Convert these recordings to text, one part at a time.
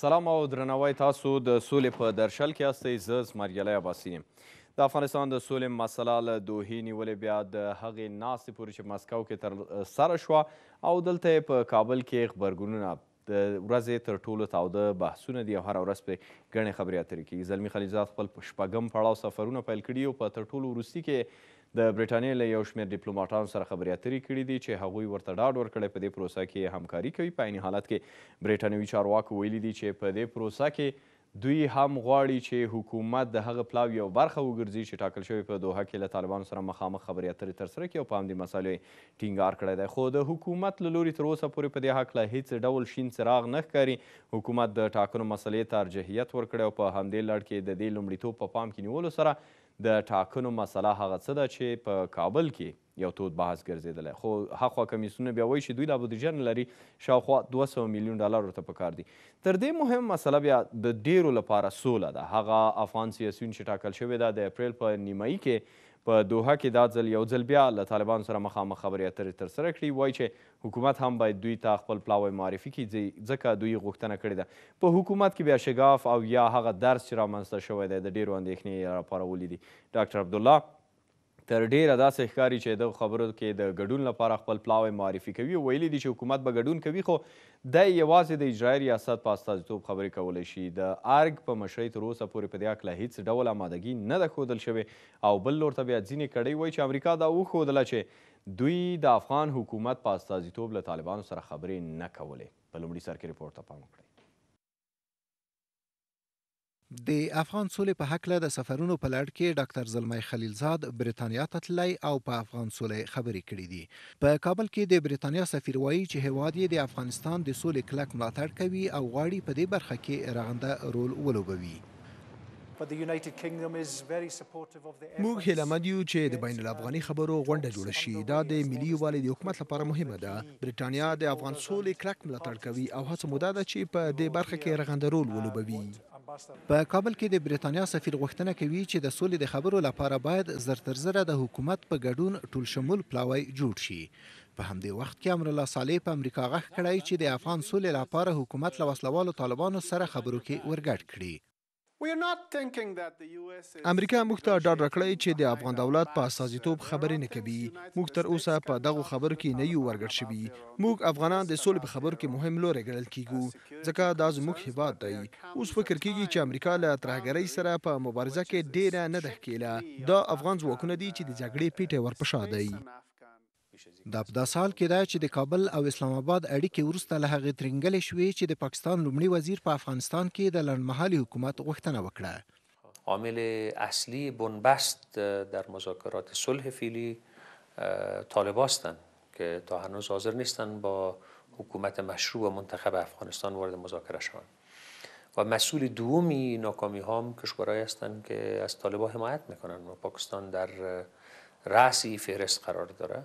سلام او درناوی تاسو د سولې په درشل کې یاستئ زه زمریالی عباسي یم د افغانستان د سولې مسله له دوحې نیولې بیا د هغې ناستې پورې چې مسکو کې تر سره شوه او دلته یې په کابل کې غبرګونونه د ورځې تر ټولو تاوده بحثونه دي او هره ورځ پرې ګڼې خبرې اترې کېږي. زلمي خلیلزاد خپل په شپږم پړاو سفرونه پیل کړي او په تر ټولو وروستي کې د برېټانیې له یو شمېر ډیپلوماټانو سره خبرې اترې کړې دي چې هغوی ورته ډاډ ورکړی په دې پروسه کې یې همکاري کوي. په عین حالت کې برېټانوي چارواکو ویلي دي چې په دې پروسه کې دوی هم غواړي چې حکومت د هغه پلاوي یوه برخه وګرځي چې ټاکل شوې په دوحه کې له طالبانو سره مخامخ خبرې اترې ترسره کړي او په همدې مسایلو یې ټینګار کړی دی. خو د حکومت له لوري تر اوسه پورې په دې هکله هېڅ ډول شین څراغ نه ښکاري. حکومت د ټاکنو مسئلې ته ارجحیت ورکړی او په همدې لړ کې د دې لومړیتوب په پام کې نیولو سره د ټاکنو مسئله هغه څه ده چې په کابل کې یو تود بحث ګرځېدلی، خو هاخوا کمېسیونونه بیا وایي چې دوی لا بودجه نه لري، شاوخوا دوه سوه میلیون ډالر ورته په کار دي. تر دې مهمه مسله بیا د ډېرو لپاره سوله ده. هغه افغان سیاسیون چې ټاکل شوې ده د اپریل په نیمایي کې په دوحه کې دا ځل یو ځل بیا له طالبانو سره مخامخ خبرې اترې ترسره کړي، وایي چې حکومت هم باید دوی ته خپل پلاوی معرفي کړي، ځکه دوی غوښتنه کړې ده په حکومت کې بیا شګاف او یا هغه درز چې رامنځته شوی دی د ډېرو اندېښنې یې راپارولي دي. ډاکټر عبدالله. تر ډېره داسې ښکاري چې دغو خبرو کې د ګډون لپاره خپل پلاوی معرفي کوي او ویلي دي چې حکومت به ګډون کوي خو دی یوازې د اجرایه ریاست په استازیتوب خبرې کولی شي. د ارګ په مشرۍ تر اوسه پورې په دې هکله هیڅ ډول امادګي نه ده ښودل شوې او بل لور ته بیا ځینې کړۍ وایي چې امریکا دا وښودله چې دوی د افغان حکومت په استازیتوب له طالبانو سره خبرې نه کولې. په لومړي سر کې رپورټ ته پام وکړئ. د افغان سولې په هکله د سفرونو په لړ کې ډاکتر زلمی خلیلزاد بریتانیا ته تللی او په افغان سوله خبرې کړې دي. په کابل کې د بریتانیا سفیر وایي چې هېواد یې د افغانستان د سولې کلک ملاتړ کوي او غواړي په دې برخه کې رغنده رول ولوبوي. موږ هیله مند یو چې د بین الافغاني خبرو غونډه جوړه شي. دا د ملي یووالي د حکومت لپاره مهمه ده. بریټانیا د افغان سولې کلک ملاتړ کوي او هڅه مو دا ده چې په دې برخه کې رغنده رول ولوبوي. په کابل کې د بریټانیا سفیر غوښتنه کوي چې د سولې د خبرو لپاره باید زر تر زره د حکومت په ګډون ټول شمول پلاوی جوړ شي. په همدې وخت کې امرالله صالح په امریکا غږ کړی چې د افغان سولې لپاره حکومت له وسلوالو طالبانو سره خبرو کې ورګډ کړي. امریکا موږ ته ډاډ راکړی چې د افغان دولت په استازیتوب خبرې نه کوي. موږ تر اوسه په دغو خبرو کې نه یو ورګډ شوي. موږ افغانان د سولې په خبرو کې مهم لوری ګڼل کیږو، ځکه دا زموږ هیواد دی. اوس فکر کیږي چې امریکا له ترهګرۍ سره په مبارزه کې ډیره نه ده ښکیله. دا افغان ځواکونه دي چې د جګړې پیټی ورپشا دی. دا په داسې حال کې ده چې د کابل او اسلام اباد اړیکې وروسته له هغې ترینګلې شوې چې د پاکستان لومړي وزیر په افغانستان کې د لنډمهالي حکومت غوښتنه وکړه. عامل اصلی بنبست در مذاکرات صلح فعلی طالباستند که تا هنوز حاضر نیستند با حکومت مشروع و منتخب افغانستان وارد مذاکره شوند. و مسئول دومی ناکامی ها هم کشورهایی هستند که از طالبا حمایت میکنند و پاکستان در رأس ای فهرست قرار داره.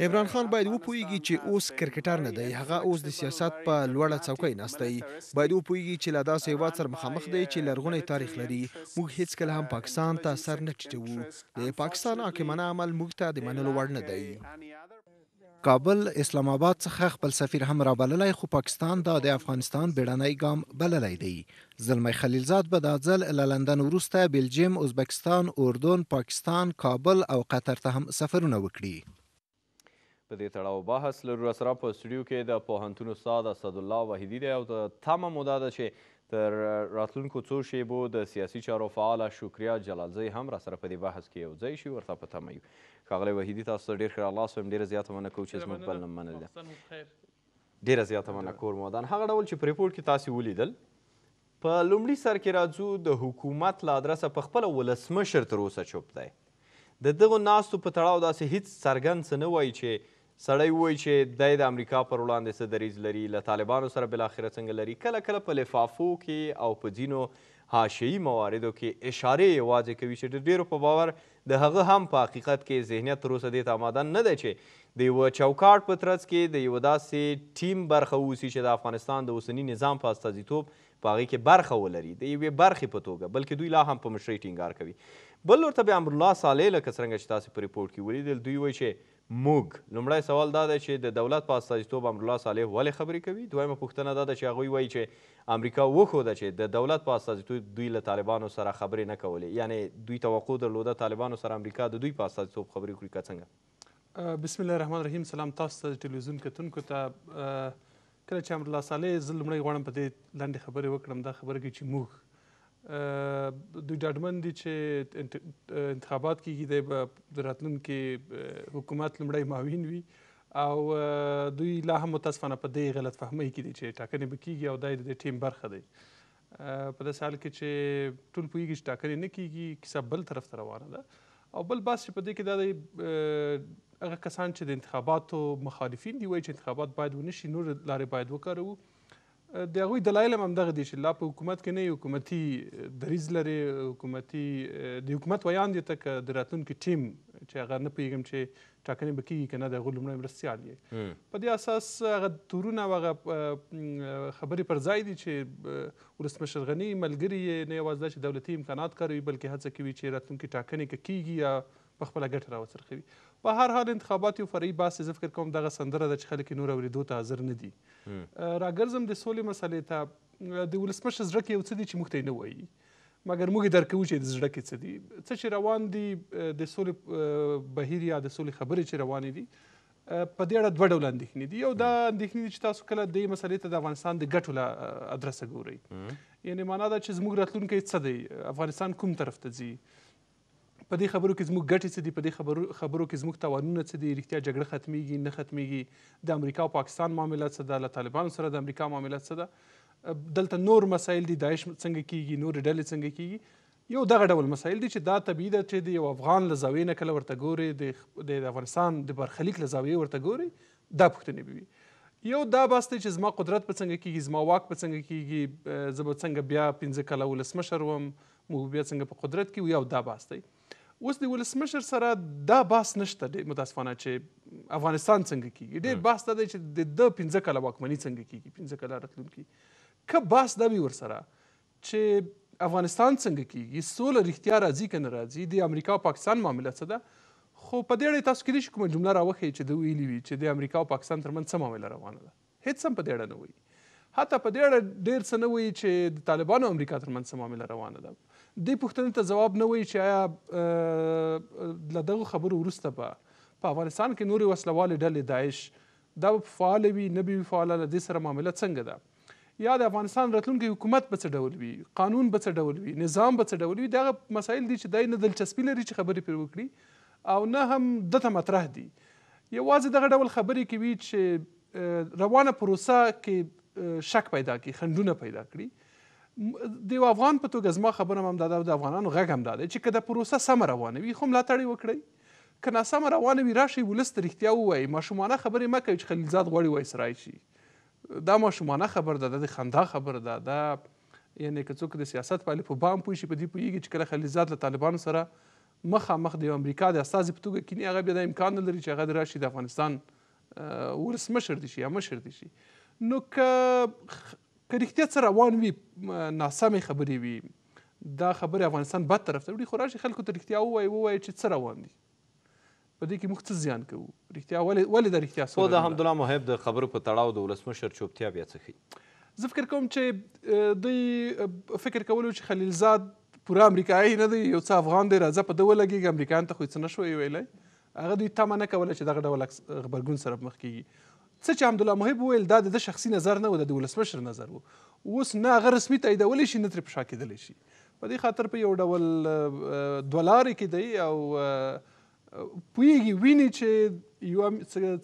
عمران خان باید وپوهیږي چې اوس کرکټر نه دی، هغه اوس د سیاست په لوړه څوکۍ ناست دی. باید وپوهیږي چې له داسې هیواد سره مخامخ دی چې لرغونی تاریخ لري. موږ هیڅکله هم پاکستان ته سر نه ټیټوو. د پاکستان حاکمانه عمل موږ ته د منلو وړ نه دی. کابل اسلام اباد څخه خپل سفیر هم رابللی خو پاکستان دا د افغانستان بیړنی ګام بللی دی. زلمی خلیلزاد به دا ځل له لندن وروسته بلجیم، ازبکستان، اردن، پاکستان، کابل او قطر ته هم سفرونه وکړي. په دې تړاو بحث لرو. راسره په سټوډیو کې د پوهنتون استاد اسدالله وحیدي دی او تمه مو دا ده چې تر راتلونکو څو شېبو د سیاسي چارو فعاله شکریا جلالزۍ هم راسره په دې بحث کې یو ځای شي، ورته په تمه یو. ښاغلی وحیدي تاسو ته ډېر ښه راغلاست وایم، ډېره زیاته مننه کوو چې زموږ بلنه منلې. ډېره زیاته مننه کور مو ودان. هغه ډول چې په رپورټ کې تاسو ولیدل، په لومړي سر کې راځو د حکومت له ادرسه په خپله ولسمشر تر اوسه چوپ دی. د دغو ناستو په تړاو داسې هېڅ څرګند څه نه وايي چې سړی ووایي چې دی د امریکا پر وړاندې څه دریځ لري، له طالبانو سره بالاخره څنګه لري، کله کله په لفافو کې او په ځینو حاشیهيي مواردو کې اشارې یوازې کوي چې د ډېرو په باور د هغه هم په حقیقت کې ذهنیت تر اوسه دې ته اماده نه دی چې د یوه چوکاټ په ترڅ کې د یوه داسې ټیم برخه واوسي چې د افغانستان د اوسني نظام په استازیتوب په هغې کې برخه ولري د یوې برخې په توګه بلکې دوی لا هم په مشرۍ ټینګار کوي بل لور ته بیا امرالله صالح لکه څرنګه چې تاسې په رپورټ کې ولیدل دوی وایي چې موږ. لومړی سوال دا دی چې د دولت په استازیتوب امرالله صالح ولې خبرې کوي؟ دویمه پوښتنه دا ده چې هغوی وایي چې امریکا وښوده چې د دولت په استازیتوب دوی له طالبانو سره خبرې نه کولې، یعنې دوی توقع درلوده طالبانو سره امریکا د دوی په استازیتوب خبرې وکړي که څنګه؟ بسم الله الرحمن الرحیم سلام تاسو ته د ټلویزیون کتونکو ته کله چې امرالله صالح زه لومړی غواړم په دې لنډې خبرې وکړم دا خبره کوي چې موږ دوی ډاډمن دي چې انتخابات کېږي دی به د راتلونکي حکومت لومړی معاون وي او دوی لا هم متاسفانه په دې غلط فهمۍ کې دي چې ټاکنې به کېږي او دا د دې ټیم برخه دی په داسې حال کې چې ټول پوهیږي چې ټاکنې نه کیږي کیسه بل طرف ته روانه ده او بل بحث چې په دې کې دا دی هغه کسان چې د انتخاباتو مخالفین دي وایي چې انتخابات باید ونه شي نور لارې باید وکاروو د هغوی دلایل هم همدغه دي چې لا په حکومت کې نه حکومتي دریز لري حکومتي د حکومت ویاند یې ته که د راتلونکي ټیم چې هغه نه پوهېږم چې ټاکنې به کېږي که نه، د هغه لومړی مرستیال یې. په دې اساس هغه تورونه او هغه خبرې پر ځای دي چې ولسمشر غني، ملګري یې نه یوازې دا چې دولتي امکانات کاروي، بلکې هڅه کوي چې راتلونکې ټاکنې که کېږي یا په خپله ګټه راوڅرخوي. په هر حال انتخابات یو فرعي بحث دی، زه فکر کوم دغه سندره ده چې خلک یې نور اورېدو ته حاضر نه دي. راګرځم د سولې مسئلې ته، د ولسمشر زړه کې یو څه دي چې موږ ته یې نه وايي. مګر موږ درک کوو چې د زړه کې څه دي. څه چې روان دي، د سولې بهیر یا د سولې خبرې چې روانې دي، په دې اړه دوه ډوله اندېښنې دي. یو دا اندېښنې دي چې تاسو کله دې مسلې ته د افغانستان د ګټو له ادرسه ګورئ. یعنې معنا دا چې زموږ راتلونکی څه دی؟ افغانستان کوم طرف ته ځي؟ په دې خبرو کې زموږ ګټې څه دي، په دې خبرو کې زموږ تاوانونه څه دي، رښتیا جګړه ختمېږي، نه ختمېږي، د امریکا او پاکستان معامله څه ده، له طالبانو سره د امریکا معامله څه ده، دلته نور مسایل دي، داعش څنګه کېږي، نورې ډلې څنګه کېږي، یو دغه ډول مسایل دي چې دا طبیعي ده چې د یو افغان له زاویې نه کله ورته ګورې، د افغانستان د برخلیک له زاویې ورته ګورې، دا پوښتنې به وي. یو دا بحث دی چې زما قدرت به څنګه کېږي، زما واک به څنګه کېږي، زه به څنګه بیا پنځه کاله ولسمشر وم، موږ به بیا څنګه په قدرت کې یو دا بحث دی اوس د ولسمشر سره دا بحث نشته ډېر متاسفانه چې افغانستان څنګه کیږي ډېر بحث دا دی چې د ده پنځه کاله واکمني څنګه کیږي پنځه کاله راتلونکي که بحث دا وي ورسره چې افغانستان څنګه کیږي سوله رښتیا راځي که نه راځي د امریکا او پاکستان معامله څه ده خو په دې اړه تاسو کېدای شي کومه جمله راوښیي چې ده ویلي وي چې د امریکا او پاکستان ترمنځ څه معامله روانه ده هېڅ هم په دې اړه نه وایي. حتی په دې اړه ډېر څه نه وایي چې د طالبانو او امریکا ترمنځ څه معامله روانه ده. دې پوښتنې ته ځواب نه وایي چې ایا له دغو خبرو وروسته به په افغانستان کې نورې وسله والې ډلې داعش دا به فعاله وي، نه به وي فعاله، له دې سره معامله څنګه ده یا د افغانستان راتلونکی حکومت به څه ډول وي، قانون به څه ډول وي، نظام به څه ډول وي، دا هغه مسایل دي چې دی نه دلچسپي لري چې خبرې پرې وکړي او نه هم ده ته مطرح دي. یوازې دغه ډول خبرې کوي چې روانه پروسه کې شک پیدا کړي خنډونه پیدا کړي د یو افغان په توګه زما خبره هم دا د افغانانو غږ هم دا دی چې که دا پروسه سمه روانه وي خو ملاتړ یې وکړئ که ناسمه روانه وي راشئ ولس ته رښتیا ووایئ ماشومانه خبرې مه کوئ چې خلیلزاد غواړي وایسرای شي دا ماشومانه خبره ده دا د خندا خبره ده دا یعنې که څوک د سیاست په الف و با هم پوه شي په دې پوهېږي چې کله خلیلزاد له طالبانو سره مخامخ د یو امریکا د استازي په توګه کینی هغه بیا دا امکان نه لري چې هغه د راشي د افغانستان ولسمشر دي شي یا مشر دي شي نو که که رښتیا څه روان وي ناسمې خبرې وي دا خبرې افغانستان بد طرف ته وړي خو راشي خلکو ته رښتیا ووایي ووایي چې څه روان دي په دې کې موږ څه زیان کوو رښتیا ولې ولې دا رښتیا سوله خو د حمدالله محب د خبرو په تړاو د ولسمشر چوپتیا بیا څه ښیي زه فکر کوم چې دوی فکر کولو چې خلیلزاد پوره امریکایي نه دی یو څه افغان دی راځه په ده ولګېږي امریکایان ته خو یې څه نه شوی ویلی هغه دوی تمه نه کوله چې دغه ډول عکس غبرګون سره مخ کېږي. څه چې حمدالله محب وویل دا د ده شخصي نظر نه و، د د ولسمشر نظر و. اوس نه هغه رسمي تاییدولی شي، نه ترې په شا کېدلی شي. په دې خاطر په یو ډول دوه لارې کې دی او پوهېږي، ویني چې یوه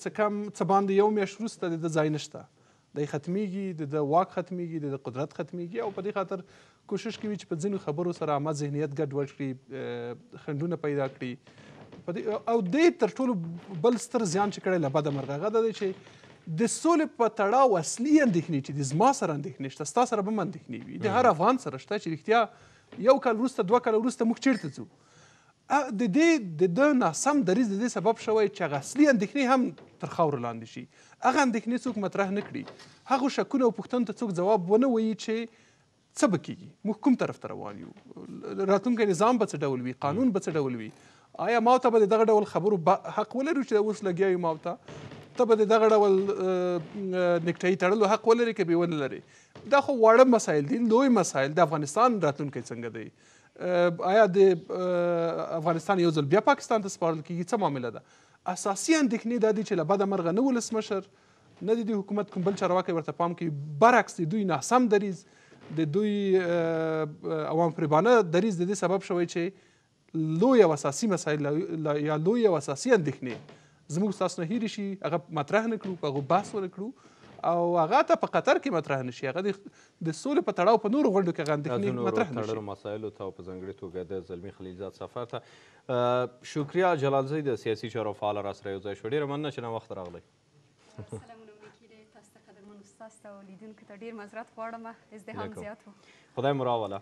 څه کم څه باندې یو میاشت وروسته د ده ځای نشته دی ختمیږي، د ده واک ختمیږي، د ده قدرت ختمیږي او په دې خاطر کوشش کوي چې په ځینو خبرو سره عامه ذهنیت ګډوډ کړي، خنډونه پیدا کړي. په دې او دې تر ټولو بل ستر زیان چې کړی له بده مرغه هغه دا دی چې د سولې په تړاو اصلي اندېښنې چې دي زما سره اندېښنې شته، ستا سره به هم اندېښنې وي، د هر افغان سره شته چې رښتیا یو کال وروسته، دوه کاله وروسته موږ چېرته ځو؟ د دې د ده ناسم دریځ د دې سبب شوی چې هغه اصلي اندېښنې هم تر خاورو لاندې شي، هغه اندېښنې څوک مطرح نه کړي، هغو شکونو او پوښتنو ته څوک ځواب ونه وایي چې څه به کېږي، موږ کوم طرف ته روان یو، راتلونکی نظام به څه ډول وي، قانون به څه ډول وي، ایا ما او ته به د دغه ډول خبرو حق ولرو چې اوس لګیا یو، ما او ته ته به د دغه ډول نیکټایي تړلو حق ولرې که به یې ونه لرې، دا خو واړه مسایل دي، لوی مسایل، د افغانستان راتلونکی څنګه دی، ایا د افغانستان یو ځل بیا پاکستان ته سپارل کیږي څه معامله ده اساسي اندېښنې دا دي چې له بده مرغه نه ولسمشر نه د دوی حکومت کوم بل چارواکی ورته پام کوي برعکس د دوی ناسم دریځ د دوی عوام فریبانه دریځ د دې سبب شوی چې لوی او اساسي مسایل یا لوی او اساسي اندېښنې زموږ ستاسو نه هیرې شي هغه مطرح نه کړو په هغو بحث ونه کړو او هغه ته په قطر کې مطرح نشي هغه د سولې په تړاو په نورو غونډو کې هغه اندېښنې مطرح نشي تړلو مسایلو ته او په ځانګړي توګه د زلمي خلیلزاد سفر ته شکریا جلالزی د سیاسي چارو فعال را سره یو ځای شو ډېره مننه چې نا وخت راغلی تاسو ته او لیدونکو ته ډیر معذرت غواړم ازدحام زیات و خدای مو راوله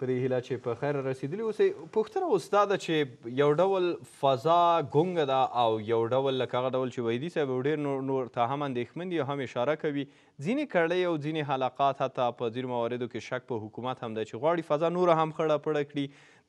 په دې هیله چې په خیر رسیدلي اوسئ. پوښتنه اوس دا ده چې یو ډول فضا ګونګه ده او یو ډول لکه هغه ډول چې وحیدي صاحب او ډېر نور نور ته هم اندېښمن دي او هم اشاره کوي ځینې کړۍ او ځینې حلقات حتی په ځینو مواردو کې شک په حکومت هم ده چې غواړي فضا نوره هم خړه پړه کړي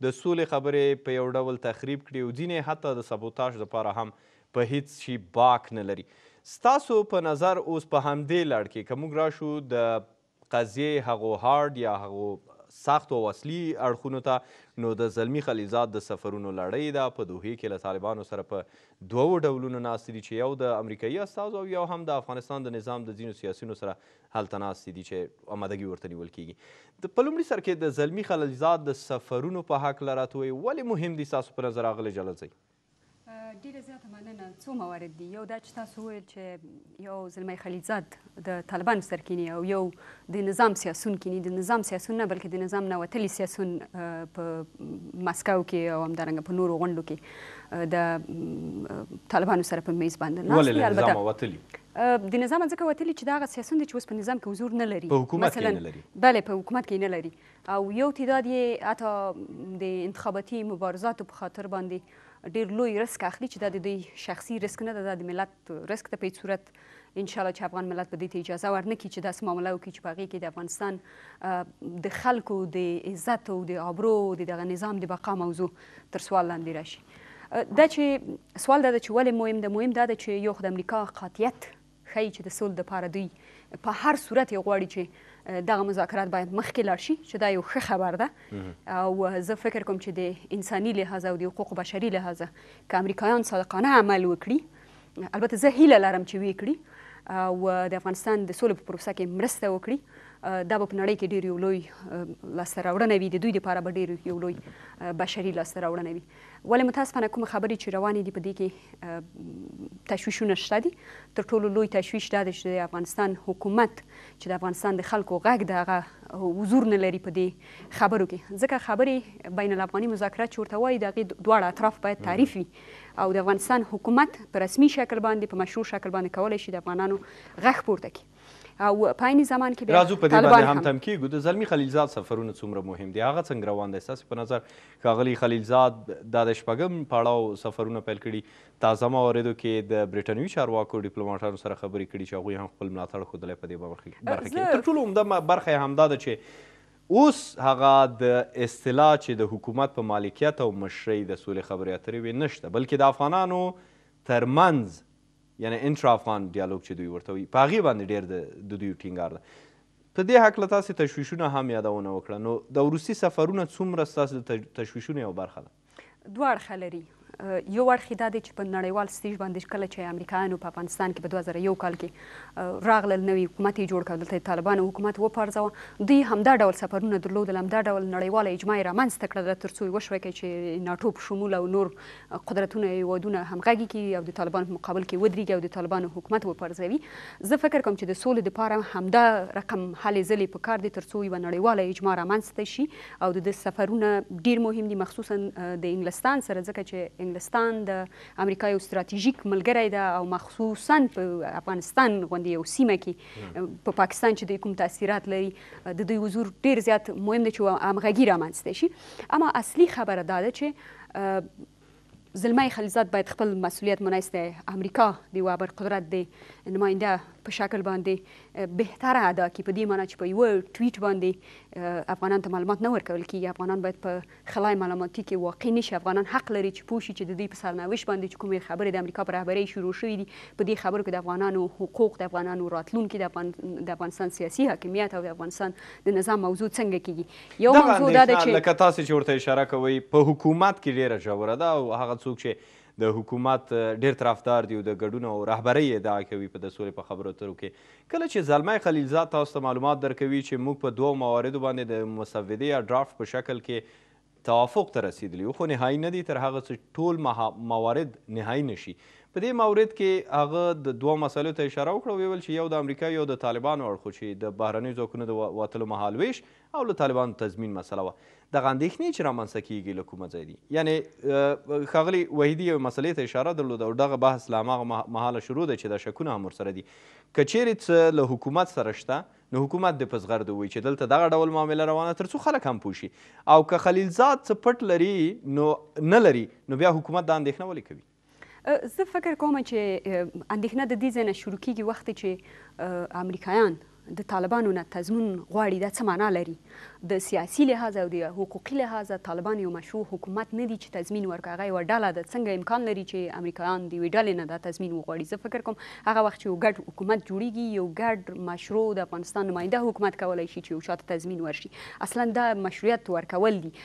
د سولې خبرې په یو ډول تخریب کړي او ځینې حتی د سبوتاژ لپاره هم په هیڅ شي باک نه لري ستاسو په نظر اوس په همدې لړ کې که موږ راشو د قضیه هغو هارډ یا هغو سخت او اصلي اړخونو ته نو د زلمي خلیلزاد د سفرونو لړۍ ده. په دوحې کې له طالبانو سره په دوو ډولونو ناستې دي چې یو د امریکایي استازو او یو هم د افغانستان د نظام د ځینو سیاسیونو سره هلته ناستې دي چې امادګي ورته نیول کېږي. په لومړي سر کې د زلمي خلیلزاد د سفرونو په هکله راته ووایئ، ولې مهم دي ستاسو په نظر اغلې جلالزی؟ ډیره زیاته مننه څو موارد دي یو دا چې تاسو وویل چې یو زلمی خلیلزاد د طالبانو سرکینی او یو د نظام سیاسون کینی د نظام سیاسون نه بلکې د نظام نه وتلی سیاسون په مسکو کې او همدارنګه په نورو غونډو کې د طالبانو سره په میز باندې ناست دی البته د نظام ځکه وتلی چې دا هغه سیاسون دی چې اوس په نظام کې حضور نه لري په حکومت کې نه لري بله په حکومت کې نه لري او یو تعداد یې حتی د انتخاباتي مبارزاتو په خاطر باندې ډیر لوی رسک اخلي چې دا د دوی شخصي رسک نه ده دا د ملت رسک ده په هیڅ صورت ان شاء الله چې افغان ملت به دې ته اجازه ورنکړي چې داسې معامله وکړي چې په هغې کې د افغانستان د خلکو د عزت او د آبرو د دغه نظام د بقا موضوع تر سوال لاندې راشي دا چې سوال دا ده چې ولې مهم ده مهم دا ده چې یو خو د امریکا قاطعیت ښايي چې د سولې لپاره دوی په هر صورت یې غواړي چې دغه مذاکرات باید مخکې لاړ شي چې دا یو ښه خبر ده او زه فکر کوم چې د انساني لحاظه او د حقوق بشري لحاظه که امریکایان صادقانه عمل وکړي البته زه هیله لرم چې ویې کړي او د افغانستان د سولې په پروسه کې مرسته وکړي دا به په نړۍ کې ډیر یو لوی لاسته راوړنه وي د دوی لپاره به ډیر یو لوی بشري لاسته راوړنه وي ولې متاسفانه کومې خبرې چې روانې دي په دې کې تشویشونه شته دي تر ټولو لوی تشویش دا دی چې د افغانستان حکومت چې د افغانستان د خلکو غږ د هغه حضور نه لري په دې خبرو کې ځکه خبرې بین الافغاني مذاکرات چې ورته وایي د هغې دواړه اطراف باید تعریف وي او د افغانستان حکومت په رسمي شکل باندې په مشروع شکل باندې کولی شي د افغانانو غږ پورته کړي او په عین زمان کې بیا راځو په دې باندې هم تم کیږو د زلمی خلیلزاد سفرونه څومره مهم دي هغه څنګه روان دی ستاسو په نظر ښاغلی خلیلزاد دا د شپږم پړاو سفرونه پیل کړي تازه مواردو کې د بریټانوي چارواکو ډیپلوماټانو سره خبرې کړي چې هغوی هم خپل ملاتړ ښودلی په دې برخه کې تر ټولو عمده برخه یې همدا ده چې اوس هغه د اصطلاح چې د حکومت په مالکیت او مشرۍ د سولې خبرې اترې وي نشته بلکې د افغانانو ترمنځ یعنې انټرا افغان ډیالوګ چې دوی ورته وایي، په هغې باندې ډېر د ددوی ټینګار ده. په دې هکله تاسې تشویشونه هم یادونه وکړه، نو دا وروستي سفرونه څومره ستاسې د تشویشونو یوه برخه ده؟ دوه اړخه لري، یو اړخ یې دا دی چې په نړیوال ستیژ باندې کله چې امریکایانو په افغانستان کې په دوه زره یو کال کې راغلل، نوی حکومت یې جوړ کړ او دلته یې د طالبانو حکومت وپرځاوه، دوی همدا ډول سفرونه درلودل، همدا ډول نړیواله اجماع یې رامنځته کړله ترڅو یې وشوی کړی چې ناټو په شمول او نور قدرتونه او هیوادونه همغږي کړي او د طالبانو په مقابل کې ودریږي او د طالبانو حکومت وپرځوي. زه فکر کوم چې د سولې لپاره همدا رقم هلې ځلې پکار دي ترڅو یوه نړیواله اجماع رامنځته شي او د ده سفرونه ډیر مهم دي مخصوصا د انګلستان سره ځکه چې انګلستان د امریکا یو ستراتیژیک ملګری ده او مخصوصا په افغانستان غوندې یو سیمه کې په پاکستان چې دوی کوم تاثیرات لري د دوی حضور ډیر زیات مهم دی چې همغږي رامنځته شي اما اصلي خبره دا ده چې زلمی خلیلزاد باید خپل مسئولیت منیس دی امریکا د یو ابر قدرت دی نماینده په شکل باندې بهتره ادا کی په دې معنی چې په یو ټویټ باندې افغانان ته معلومات نه ورکول کیږي افغانان باید په خلای معلوماتي کې واقع نشي افغانان حق لري چې پوه شي چې د دوی په سرنوشت باندې چې کومې خبرې د امریکا په رهبرۍ شروع شوې دي په دې خبرو کې د افغانانو حقوق د افغانانو راتلونکي د افغان د افغانستان سیاسي حاکمیت او د افغانستان د نظام موضوع څنګه کیږي یو دغه موضوع دا ده اندېښنه چې لکه تاسو چې ورته اشاره کوئ په حکومت کې ډېره ژوره ده او هغه څوک چې د حکومت ډېر طرفدار دي او د ګډون او رهبرۍ یې ادعا کوي په د سولې په خبرو اترو کې کله چې زلمی خلیلزاد تاسو ته معلومات درکوي چې موږ په دوو مواردو باندې د مسودې یا ډرافټ په شکل کې توافق ته رسېدلي یو خو نهایي نه دی تر هغه څه ټول موارد نهایي نه شي په دې مورد کې هغه د دوو مسئلو ته اشاره وکړه او ویې ویل چې یو د امریکا یو د طالبانو اړخ و چې د بهرنیو ځواکونو د وتلو مهال وېش او له طالبانو تضمین مسئله وه. دغه اندېښنې چې رامنځته کېږي له کومه ځای دي؟ یعنې ښاغلي وحیدي یوې مسئلې ته اشاره درلوده او دغه بحث له هماغه مهاله شروع دی چې دا شکونه هم ورسره دي. که چېرې څه له حکومت سره شته نو حکومت دې په زغرد ووایي چې دلته دغه ډول معامله روانه تر څو خلک هم پوه شي او که خلیلزاد څه پټ لري نو نه لري نو بیا حکومت دا اندېښنه ولې کوي؟ زه فکر کوم چې اندېښنه د دې ځای نه شروع کېږي وخت چې امریکایان د طالبانو نه تضمون غواړي دا څه معنا لري د سیاسي لحاظ او د حقوقي لحاظ طالبان یو مشروع حکومت نه دي چې تضمین ورکړي هغه یوه ډله ده څنګه امکان لري چې امریکایان د یوې ډلې نه دا تضمین وغواړي زه فکر کوم هغه وخت چې یو ګډ حکومت جوړیږي یو ګډ مشروع د افغانستان نماینده حکومت کولای شي چې یو چاته تضمین ورشي اصلا دا مشروعیت ورکول دي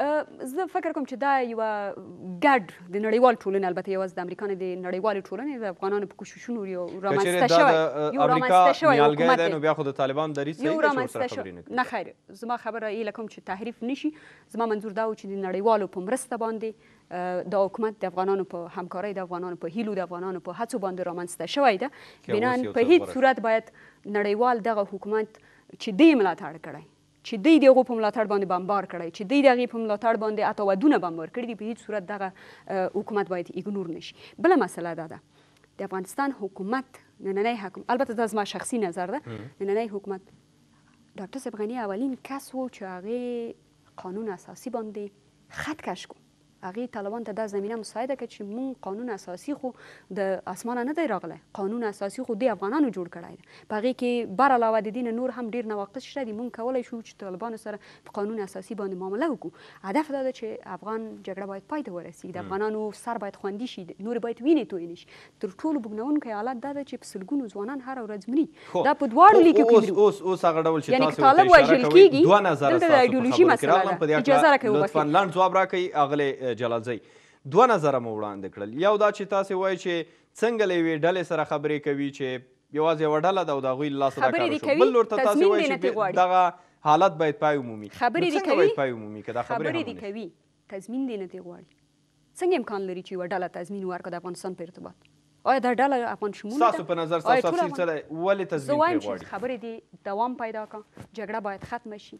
زه فکر کوم چې دا یوه ګډ د نړیوال ټولنې البته یوازې د امریکا نه د نړیوالې ټولنې د افغانانو په کوششونو یو رامنځته شوی یو رامنځته شوی حکومت دی نو بیا خو د طالبان دریځ صحیح دی چې سره خبرې نه کوي نه خیر زما خبره یې لکم چې تحریف نشي زما منظور دا و چې د نړیوالو په مرسته باندې دا حکومت د افغانانو په همکارۍ د افغانانو په هیلو د افغانانو په هڅو باندې رامنځته شوی ده بنان په هیڅ صورت باید نړیوال دغه حکومت چې دی ملاتړ کړی چې دوی د هغو په ملاتړ باندې بمبار کړی، چې دوی د هغې په ملاتړ باندې حتی ودونه بمبار کړي دي، په هیڅ صورت دغه حکومت باید ایګنور نه شي. بله مسله دا ده، د افغانستان حکومت نننی حکومت، البته دا زما شخصي نظر ده، نننی حکومت ډاکټر صاحب غني اولین کس و چې هغې قانون اساسي باندې خط کش کړو. هغې طالبانو ته دا زمینه مساعده کړه چې مونږ قانون اساسي خو د اسمانه نه دی راغلی، قانون اساسي خو دې افغانانو جوړ کړی دی، په هغې کې بر علاوه د دې نه نور هم ډېر نواقص شته دي، مونږ کولای شو چې طالبانو سره په قانون اساسي باندې معامله وکړو، هدف دا ده چې افغان جګړه باید پای ته ورسېږي، د افغانانو سر باید خوندي شي، نورې باید وینې تویې نه شي، تر ټولو بوږنونکی حالت دا ده چې په سلګونو ځوانان هره ورځ مري. خو، دا په دواړو لیکو کې مري. خو اوس، اوس، اوس هغه ډول چې تاسو ورته اشاره کوئ، دوه نظره ستاسو په خبرو کې راغلل، په دې هکله لطفاً لنډ ځواب راکړئ اغلې جلالزۍ. دوه نظره مو وړاندې کړل، یو دا چې تاسو وایئ چې څنګه له یوې ډلې سره خبرې کوي چې یوازې یوه ډله ده او د هغوی له لاسه دا کار وشو، بل لور ته تاسو وایئ چې دغه حالت باید پای ومومي. نو څنګه باید پای ومومي که دا خبرې هم ونه شي؟ خبرې دې کوي، تضمین دې نه ترې غواړي. څنګه امکان لري چې یوه ډله تضمین ورکړه د افغانستان په ارتباط؟ آیا دا ډله افغان شموله ده؟ ستاسو په نظر ستاسو تفسیر څه دی؟ ولې تضمین ترې غواړي؟ زه وایم چې خبرې دې دوام پیدا کا، جګړه باید ختمه شي،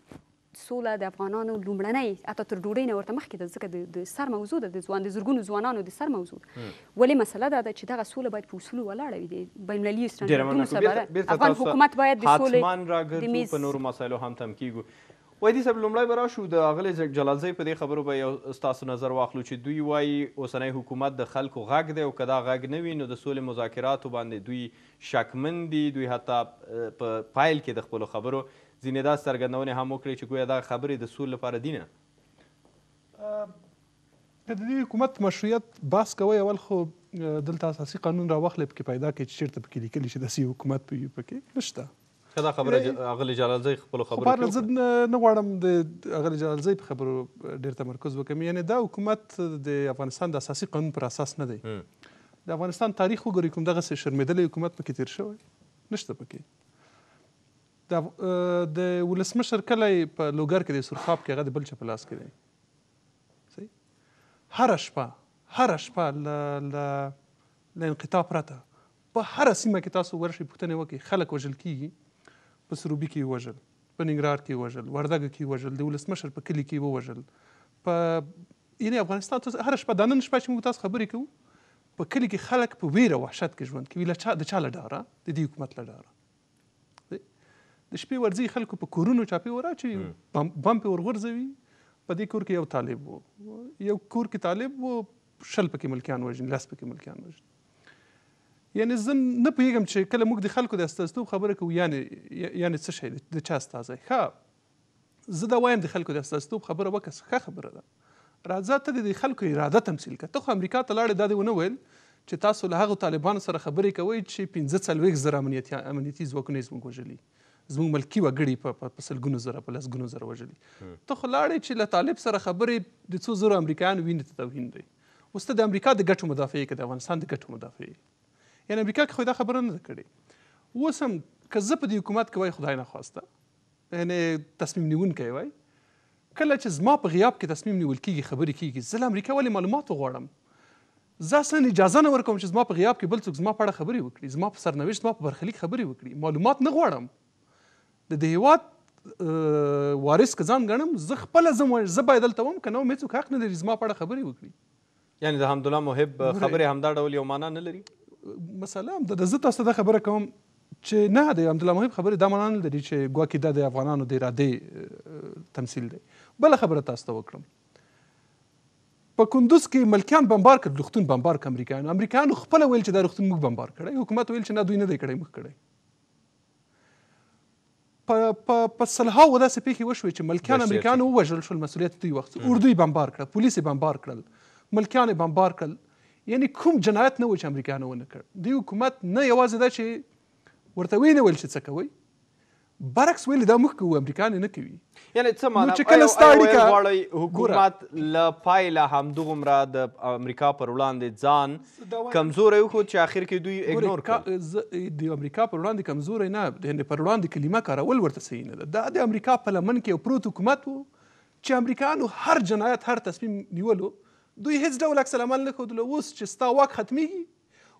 سوله د افغانانو لومړنۍ حتی تر ډوډۍ نه ورته مخکې ده، ځکه د سر موضوع ده، د ځوان د زرګونو ځوانانو د سر موضوع ده، ولې مسله دا ده چې دغه سوله باید په اصولو ولاړه وي، د بین المللي سټنډرډونو سره افغان حکومت باید د سولې د میز. وحيدي صاحب لومړی به راشو د اغلې جلالزۍ په دې خبرو به يو ستاسو نظر واخلو چې دوی وايي اوسنی حکومت د خلکو غږ دی او که دا غږ نه وي نو د سولې مذاکراتو باندې دوی شکمن دي دوی حتی په پيل کې د خپلو خبرو ځينې داسې څرګندونې هم وکړې چې ګويا دغه خبرې د سولې لپاره دي نه که د دې حکومت مشروعیت بحث کوئ اول خو دلته اساسي قانون راواخلئ پکې پیدا کړئ چې چېرته پکې لیکلي چې داسې یو حکومت په یو پکې نشته. ښه ده خبره اغلې جلالزۍ خپلو خبرو کې وکړه. خو په هر حال زه نه غواړم د اغلې جلالزۍ په خبرو ډېر تمرکز وکړم. یعنې دا حکومت د افغانستان د اساسي قانون پر اساس نه دی. د افغانستان تاریخ وګورئ کوم دغسې شرمېدلی حکومت پکې تېر شوی؟ نشته پکې. د ولسمشر کلی په لوګر کې دی، سرخاب کې، هغه د بل چا په لاس کې دی. صحیح؟ هره شپه، هره شپه له انقطاع پرته په هره سیمه کې تاسو ورشئ پوښتنه وکړئ خلک وژل کیږي په سروبي کې ووژل په ننګرهار کې ووژل وردګو کې ووژل د ولسمشر په کلي کې ووژل په یعنی افغانستان تاسو هره شپه دا نن شپه چې موږ تاسو خبرې کوو په کلي کې خلک په ویره وحشت کې ژوند کوي له چا د چا له ډاره د دې حکومت له ډاره د شپې ورځي خلکو په کورونو چاپی ورا چې بم په ورغورځوي په دې کور کې یو طالب وو یو کور کې طالب وو شل پکې ملکیان وژني لاس پکې ملکیان وژني یعنې زه نه پوهېږم چې کله موږ د خلکو د استازیتوب خبره کوو یعنې یعنې څه شی د چا استازی ښه زه دا وایم د خلکو د استازیتوب خبره وکړه څه ښه خبره ده راځه ته د خلکو اراده تمثیل کړه ته خو امریکا ته لاړې دا دې ونه ویل چې تاسو له هغو طالبانو سره خبرې کوئ چې پنځه څلوېښت زره امنیتي امنیتي ځواکونه یې زموږ وژلي زموږ ملکي وګړي په په سلګونو زره په لسګونو زره وژلي ته خو لاړې چې له طالب سره خبرې د څو زرو امریکایانو وینې ته توهین دی اوس ته د امریکا د ګټو مدافع یې که د افغانستان د ګټو مدافع یې؟ یعنې امریکا کې خو دا خبره نه ده کړې. اوس هم که زه په دې حکومت کې وای خدای نخواسته یعنې تصمیم نیونکی وای کله چې زما په غیاب کې تصمیم نیول کېږي خبرې کېږي زه له امریکا ولې معلومات وغواړم زه اصلا اجازه نه ورکوم چې زما په غیاب کې بل څوک زما په اړه خبرې وکړي زما په سرنوشت زما په برخلیک خبرې وکړي معلومات نه غواړم د دې هېواد وارث که ځان ګڼم زه خپله ځم وایم زه باید دلته وم که نه وم هېڅوک حق نه لري زما په اړه خبرې وکړي یعنې د حمدالله محب خبرې همدا ډول یو معنا نه لري مسله همدا ده زه تاسو ته دا خبره کوم چې نه د حمدالله محب خبرې دا معنا نه لري چې ګواکې دا د افغانانو د ارادې تمثیل دی بله خبره تاسو ته وکړم په کندوز کې ملکیان بمبار کړ روغتون بمبار کړ امریکایانو امریکایانو خپل ویل چې دا روغتون موږ بمبار کړی حکومت ویل چې نه دوی نه دی کړی موږ کړی په په په سلهاوو داسې پیښې وشوې چې ملکیان امریکایان ووژل شول مسولیت دوی وخت اردو یې بمبار کړه پولیس یې بمبار کړل ملکیان یې بمبار کړل یعنی کوم جنایت نه و چې امریکایانو ونه کړ دی حکومت نه یوازې دا چې ورته ویې نه ویل چې څه کوئ برعکس ویلي دا موږ کوو امریکایان نه کوي یعنی څه معنی چې کله ستا اړیکه غواړی حکومت له پایله همدغومره د امریکا پر وړاندې ځان کمزوری وښود چې اخر کې دوی اګنور کړ د امریکا پر وړاندې کمزوری نه د هند پر وړاندې کلمه کارول ورته صحیح نه ده دا د امریکا په لمن کې یو پروت حکومت وو چې امریکایانو هر جنایت هر تصمیم نیولو دوی هیڅ ډول عکس العمل نه ښودلو اوس چې ستا واک ختمیږي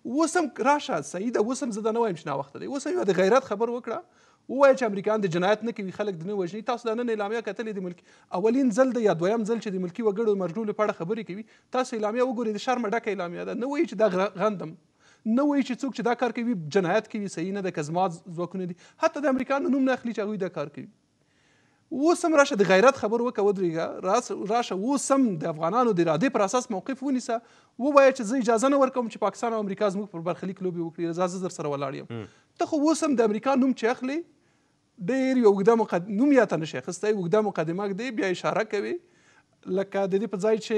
اوس هم راشه سعیده اوس هم زه دا نه وایم چې ناوخته دی اوس هم یوه د غیرت خبر وکړه ووایه چې امریکایان د جنایت نه کوي خلک د نه وژني تاسو دا نن اعلامیه کتلې د ملکي اولین ځل د یا دویم ځل چې د ملکي وګړو مرګونو لپاره خبرې کوي تاسو اعلامیه وګورئ د شرمه ډکه اعلامیه ده نه وایي چې دا غندم نه وایي چې څوک چې دا کار کوي جنایت کوي صحیح نه ده که زما ځواکونه دي حتی د امریکایانو نوم نه اخلي چې هغوی دا کار کوي اوس هم راشه د غیرت خبر وکه ودرېږه راشه اوس هم د افغانانو د ارادې پر اساس موقف ونیسه ووایه چې زه اجازه نه ورکوم چې پاکستان او امریکا زموږ پر برخلیک لوبې وکړي رضا زه در سره ولاړ یم ته خو اوس هم د امریکا نوم چې اخلې ډېر یو اوږده مقد... نوم یې ته نشي اخیستی اوږده مقدمه ږدې بیا اشاره کوي لکه د دې په ځای چې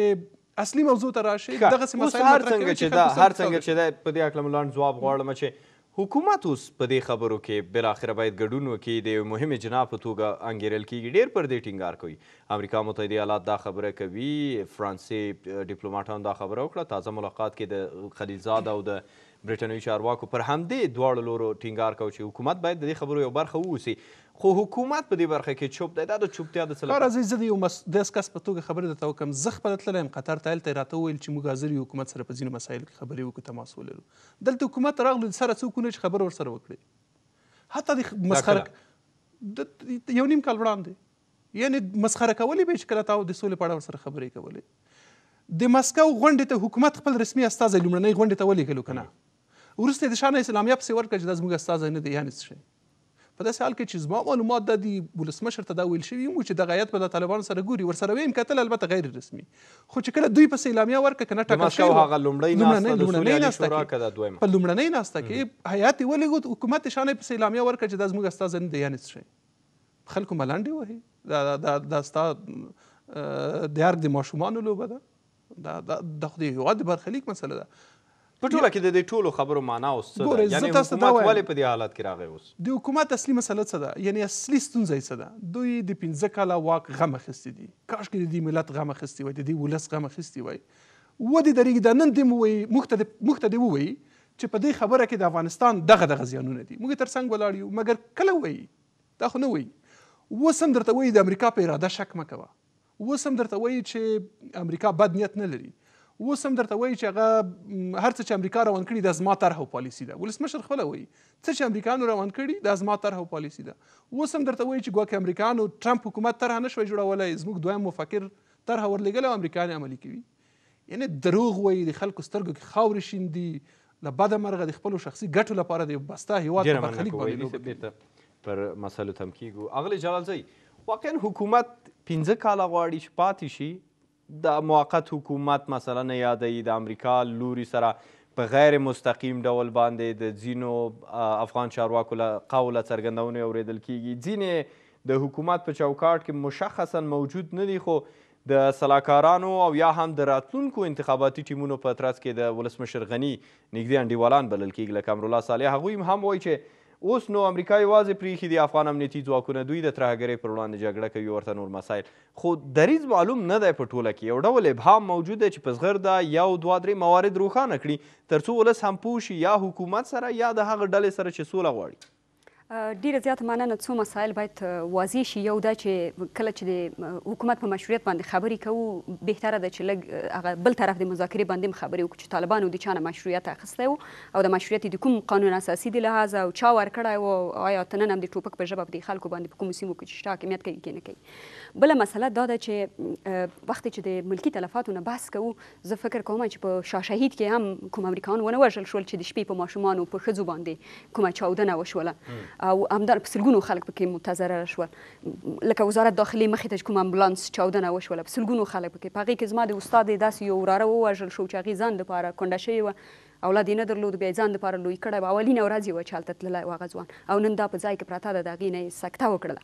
اصلي موضوع ته راشئ دغسې مسایل مطرح کوي چې هر څنګه چې ده هر څنګه چې ده په دې هکله مو لنډ ځواب غواړم چې حکومت اوس په دې خبرو کې بالاخره باید ګډون وکړي د یوې مهمې جناح په توګه انګېرل کېږي ډېر پر دې ټینګار کوي امریکا متحده ایالات دا خبره کوي فرانسې ډیپلوماټانو دا خبره وکړه تازه ملاقات کې د خلیلزاد او د برېټنوي چارواکو پر همدې دواړو لورو ټینګار کاوه چې حکومت باید د دې خبرو یوه برخه واوسي، خو حکومت په دې برخه کې چوپ دی، دا د چوپتیا د څه لپاره؟ راځئ زه د یو مسؤل کس په توګه خبرې درته وکړم، زه خپله تللی یم قطر ته، هلته یې راته وویل چې موږ حاضر یو حکومت سره په ځینو مسایلو کې خبرې وکړو، تماس ولرو. دلته حکومت ته راغلو، د سره څوک ونه چې خبره ورسره وکړي، حتی د مسخره. دا کله؟ یو نیم کال وړاندې. یعنې مسخره کولې به یې چې کله تا د سولې په اړه ورسره خبرې کولې د مسکو غونډې ته حکومت خپل رسمي استازی لومړنۍ غونډې ته ولېږلو که نه وروسته یې د شانه اعلامیه پسې ورکړه چې دا زموږ استازی نه دی یعنې څه شی په داسې حال کې چې زما معلومات دا دي ولسمشر ته دا ویل شوي وو چې دغه هیئت به د طالبانو سره ګوري ورسره ویم کتل البته غیر رسمي خو چې کله دوی پسې اعلامیه ورکړه که نه ټاکل شوې هغه لومړۍ ناسته د سولې عالي شورا که دا دویمه په لومړنۍ ناسته کې هیئت یې ولېږود حکومت یې شانه پسې اعلامیه ورکړه چې دا زموږ استازی نه دی یعنې څه شی خلکو ملنډې وهي دا دا دا ستا د ارګ د ماشومانو لوبه ده دا دا د خدای هیواد د برخلیک مسله ده په ټوله کې د دې ټولو خبرو معنا اوس څه ده یعنی حکومت ولې په دې حالت کې راغی اوس د حکومت اصلي مسله څه ده یعنی اصلي ستونزه یې څه ده دوی د پنځه کاله واک غم اخیستی دي کاشکې د دې ملت غم اخیستی وای د دې ولس غم اخیستی وای ودې درېږي دا نن دې موږ ته موږ ته دې ووایي چې په دې خبره کې د افغانستان دغه دغه زیانونه دي، موږ یې تر څنګ ولاړ یو، مګر کله وایي، دا خو نه وایي. اوس هم درته وایي د امریکا په اراده شک مه کوه، اوس هم درته وایي چې امریکا بد نیت نه لري، اوس هم درته وایي چې هغه هر څه چې امریکا روان کړي دا زما طرح او پالیسي ده، ولسمشر خپله وایي څه چې امریکایانو روان کړي دا زما طرح او پالیسي ده، اوس هم درته وایي چې ګواکې امریکایانو ټرمپ حکومت طرح نه شوای جوړولای، زموږ دویم مفکر طرح ورلېږلې او امریکایان یې عملي کوي. یعنې دروغ وایي، د خلکو سترګو کې خاورې شیندي، له بده مرغه د خپلو شخصي ګټو لپاره د یو بسته هېواد په برخلیک باندې لوبه کوي. ډېره مننه، بېرته پر مسئلو تم کېږو. اغلې جلالزۍ، واقعاً حکومت پنځه کاله غواړي چې پاتې شي؟ د موقت حکومت مسئله نه یادوي، د امریکا له لوري سره په غیر مستقیم ډول باندې د ځینو افغان چارواکو له قوله څرګندونې اورېدل کېږي، ځینې یې د حکومت په چوکاټ کې مشخصاً موجود نه دي، خو د سلاکارانو او یا هم د راتلونکو انتخاباتي ټیمونو په ترڅ کې د ولسمشر غني نږدې انډیوالان بلل کیږي لکه امرالله صالح هغوی هم وایي چې اوس نو امریکا یوازې پریښي دي افغان امنیتي ځواکونه دوی د ترهګرۍ پر وړاندې جګړه کوي ورته نور مسایل خو دریځ معلوم نه دی په ټوله کې یو ډول ابهام موجود دی چې په زغرده یو دوه درې موارد روښانه کړي ترڅو ولس هم پوه شي یا حکومت سره یا د هغه ډلې سره چې سوله غواړي ډیره زیاته مننه څو مسایل باید واضح شي یو دا چې کله چې د حکومت په مشروعیت باندې خبرې کوو بهتره ده چې لږ هغه بل طرف د مذاکرې باندې خبرې وکړو چې طالبانو د چا نه مشروعیت اخیستی وو او د مشروعیت د کوم قانون اساسي د لحاظ او چا ورکړی وو آیا ته نن هم د ټوپک په ژبه په دې خلکو باندې په کومو سیمو کې چې شته حاکمیت کوي کې نه کوي بله مسله دا ده چې وخت چې د ملکي تلفاتو نه بحث کوو زه فکر کوم چې په شاه شهید کې هم کوم امریکایان ونه وژل شول چې د شپې په ماشومانو په ښځو باندې کومه چاودنه وشوله او همدا په سلګونو خلک پکې متضرر شول لکه وزارت داخلي مخې ته چې کوم امبولانس چاودنه وشوله په سلګونو خلک پکې په هغې کې زما د استاد داسې یو وراره ووژل شو چې هغې ځان لپاره کونډه شوې وه اولاد یې نه درلود بیا یې ځان لپاره لوی کړی و اولینه ورځ یې وه چې هلته تللی و هغه ځوان او نن دا په ځای کې پرته ده د هغې نه یې سکته وکړله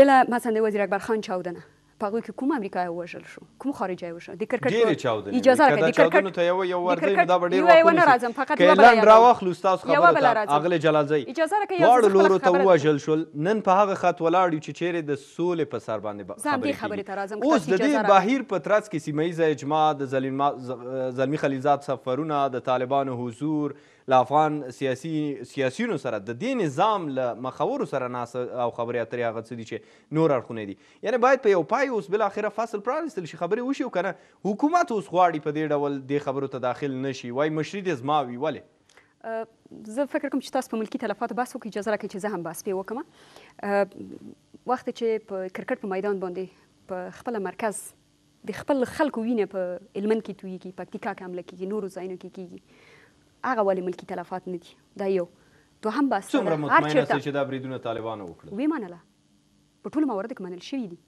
بله مثلا د وزیر اکبر خان چاودنه په هغوی کې کوم امریکایی ووژل شو؟ کوم خارجی ووژل شو؟ د کرکټ په ډېرې چاودنې وې، اجازه که راکړئ، د دا کرکټ، چاودنو ته یوه یوه د ورځئ، نو کرکټ، دا به ډېر یوه یوه نه وخت راځم، ونیسي. فقط که یوه بله لنډ یادوم. راواخلو ستاسو یوه خبرو بله ته، راځم. اغلې جلالزۍ، اجازه راکړئ، یو ځل زه دواړو خپله لورو ته خبره درکوم. ووژل شول، نن په هغه خط ولاړ یو چې چېرې د سولې په سر باندې زه همدې خبرې خبرې کېږي. ته راځم، که اوس تاسو د دې اجازه راکړئ. بهیر په ترڅ کې سیمه ییزه اجماع، د زلینما، زلمی خلیلزاد سفرونه، د طالبانو حضور، له افغان سیاسي سیاسیونو سره د دې نظام له مخورو سره ناسته او خبرې اترې هغه څه دي چې نور اړخونه یې دي. یعنې باید په یو پای اوس بالاخره فصل پرانیستل شي، خبرې وشي او که نه حکومت اوس غواړي په دې ډول دې خبرو ته داخل نه شي، وايي مشري دې زما وي، ولې؟ زه فکر کوم چې تاسو په ملکي تلفاتو بحث وکړئ، اجازه راکړئ چې زه هم بحث پرې وکړم. وخت چې په کرکټ په میدان باندې په خپله مرکز د خپل خلکو وینه په هلمند کې تویږي، پکتیکا کې حمله کیږي، نورو ځایونو کې کیږي، هغه ولې ملکي تلفات نه دي؟ دا یو. دوهم بحث دا ده هر چېرته. څومره مطمئنه شئ چې دا بریدونه طالبانو وکړل؟ ویې منله. په ټولو مواردو کې منل شوي دي.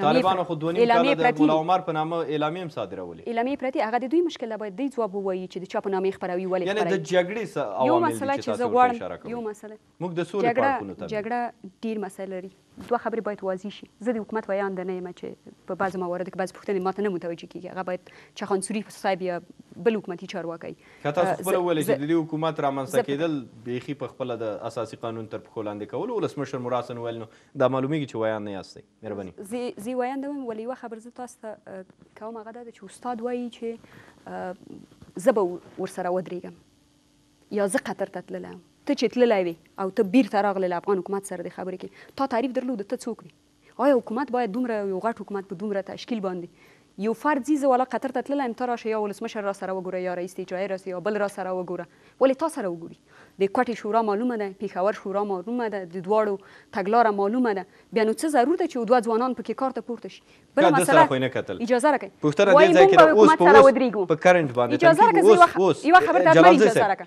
طالبانو خو دوه نیم کاله د ملا عمر په نامه اعلامیې هم صادرولې. اعلامیې پرتې هغه د دوی مشکل ده باید دوی ځواب ووایی چې د چا په نامه یې خپروي ولې خپروي. یعنې د جګړې څه عوامل دي چې تاسو ورته اشاره کوئ. موږ د سولې په اړخونو تمرین. جګړه ډیر مسایل لري دوه خبرې باید واضح شي زه د حکومت ویاند نه یم چې په بعضو مواردو کې بعضې پوښتنې ماته نه متوجه کیږي هغه باید چخانسوري صاحب یا بل حکومتي چارواکی که تاسو خپله وویل چې د دې حکومت رامنځته کېدل بیخي په خپله د اساسي قانون تر پښو لاندې کولو ولسمشر مو راسن وویل نو دا معلومیږي چې ویاند نه یاستئ مهرباني زه زه ویاند وم ولې یوه خبر زه تاسو ته کوم هغه دا چې استاد وایي چې زه به ورسره ودرېږم یا زه قطر ته تللی یم ته چې تللی وې او ته بیرته راغلی له افغان حکومت سره د خبرې کې تا تعریف درلود ته څوک وې آیا حکومت باید دومره یو غټ حکومت په دومره تشکیل باندې یو فرد ځي زه والا قطر ته تللی یم ته راشه یا ولسمشر راسره وګوره یا رئیس دی جای راسره یا بل راسره وګوره ولې تا سره وګوري د کوټې شورا معلومه ده پیښور شورا معلومه ده د دواړو تګلاره معلومه ده بیا نو څه ضرور ده چې یو دوه ځوانان پکې کار ته پورته شي بله مسله اجازه راکړئ وایي موږ به حکومت سره ودریږو اجازه راکړئ زه یوه خبره درته اجازه راکړه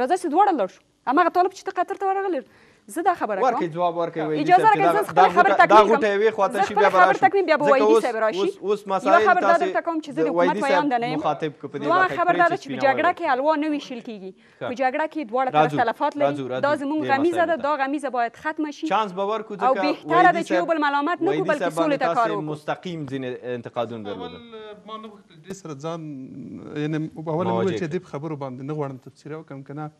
راځه چې دواړه لاړ شو هماغه طالب چې ته قطر ته ورغلی زه دا خبره کوم ورکه جواب ورکه ویدی اجازه راکړئ زه خپل خبر تکمیل کوم دا غوټه خواته شي بیا خبر تکمیل بیا به ویدی صاحب راشي اوس مسائل خبر دا درته کوم چې زه د حکومت ویان نه یم مخاطب کو پدې واقع خبر دا چې په جګړه کې الوا نه ویشل کیږي په جګړه کې دواړه طرف تلفات لري دا زموږ غمیزه ده دا غمیزه باید ختم شي چانس باور کو او بهتره ده چې یو بل ملامت نه کو بلکې سولې ته کار وکړو مستقیم ځین انتقادون درلودل دې سره ځان یعنې اوله مې وویل چې دې په خبرو باندې نه غواړم تبصره وکړم که نه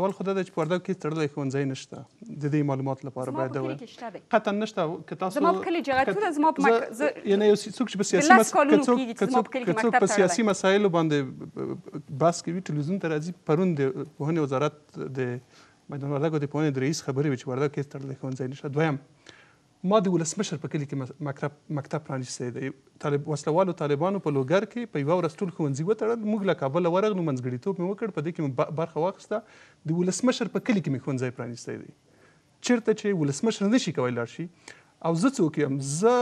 اول خو دا ده چې په وردګو کې هېڅ تړلی ښوونځی نشته د دې معلومات لپاره باید ووایم قطعا نشته که تاسو زما په کلي جراتو ده زما په مکتب یعنې یو څوک چې په سیاسي مسایلو په سیاسي مسایلو باندې بحث کوي ټلویزیون ته راځي پرون د پوهنې وزارت د میدان وردګو د پوهنې د رئیس خبرې وې چې وردګو کې هېڅ تړلی ښوونځی نشته دویم ما د ولسمشر په کلي کې مکتب مکتب پرانیستی دی. طالب وسله والو طالبانو په لوګر کې په یوه ورځ ټول ښوونځي وتړل. موږ له کابله ورغلو منځګړیتوب مې وکړ په دې کې مې برخه واخیسته. د ولسمشر په کلي کې مې ښوونځی پرانیستی دی. چیرته چې ولسمشر نه شي کولای لاړ شي او زه څوک یم؟ زه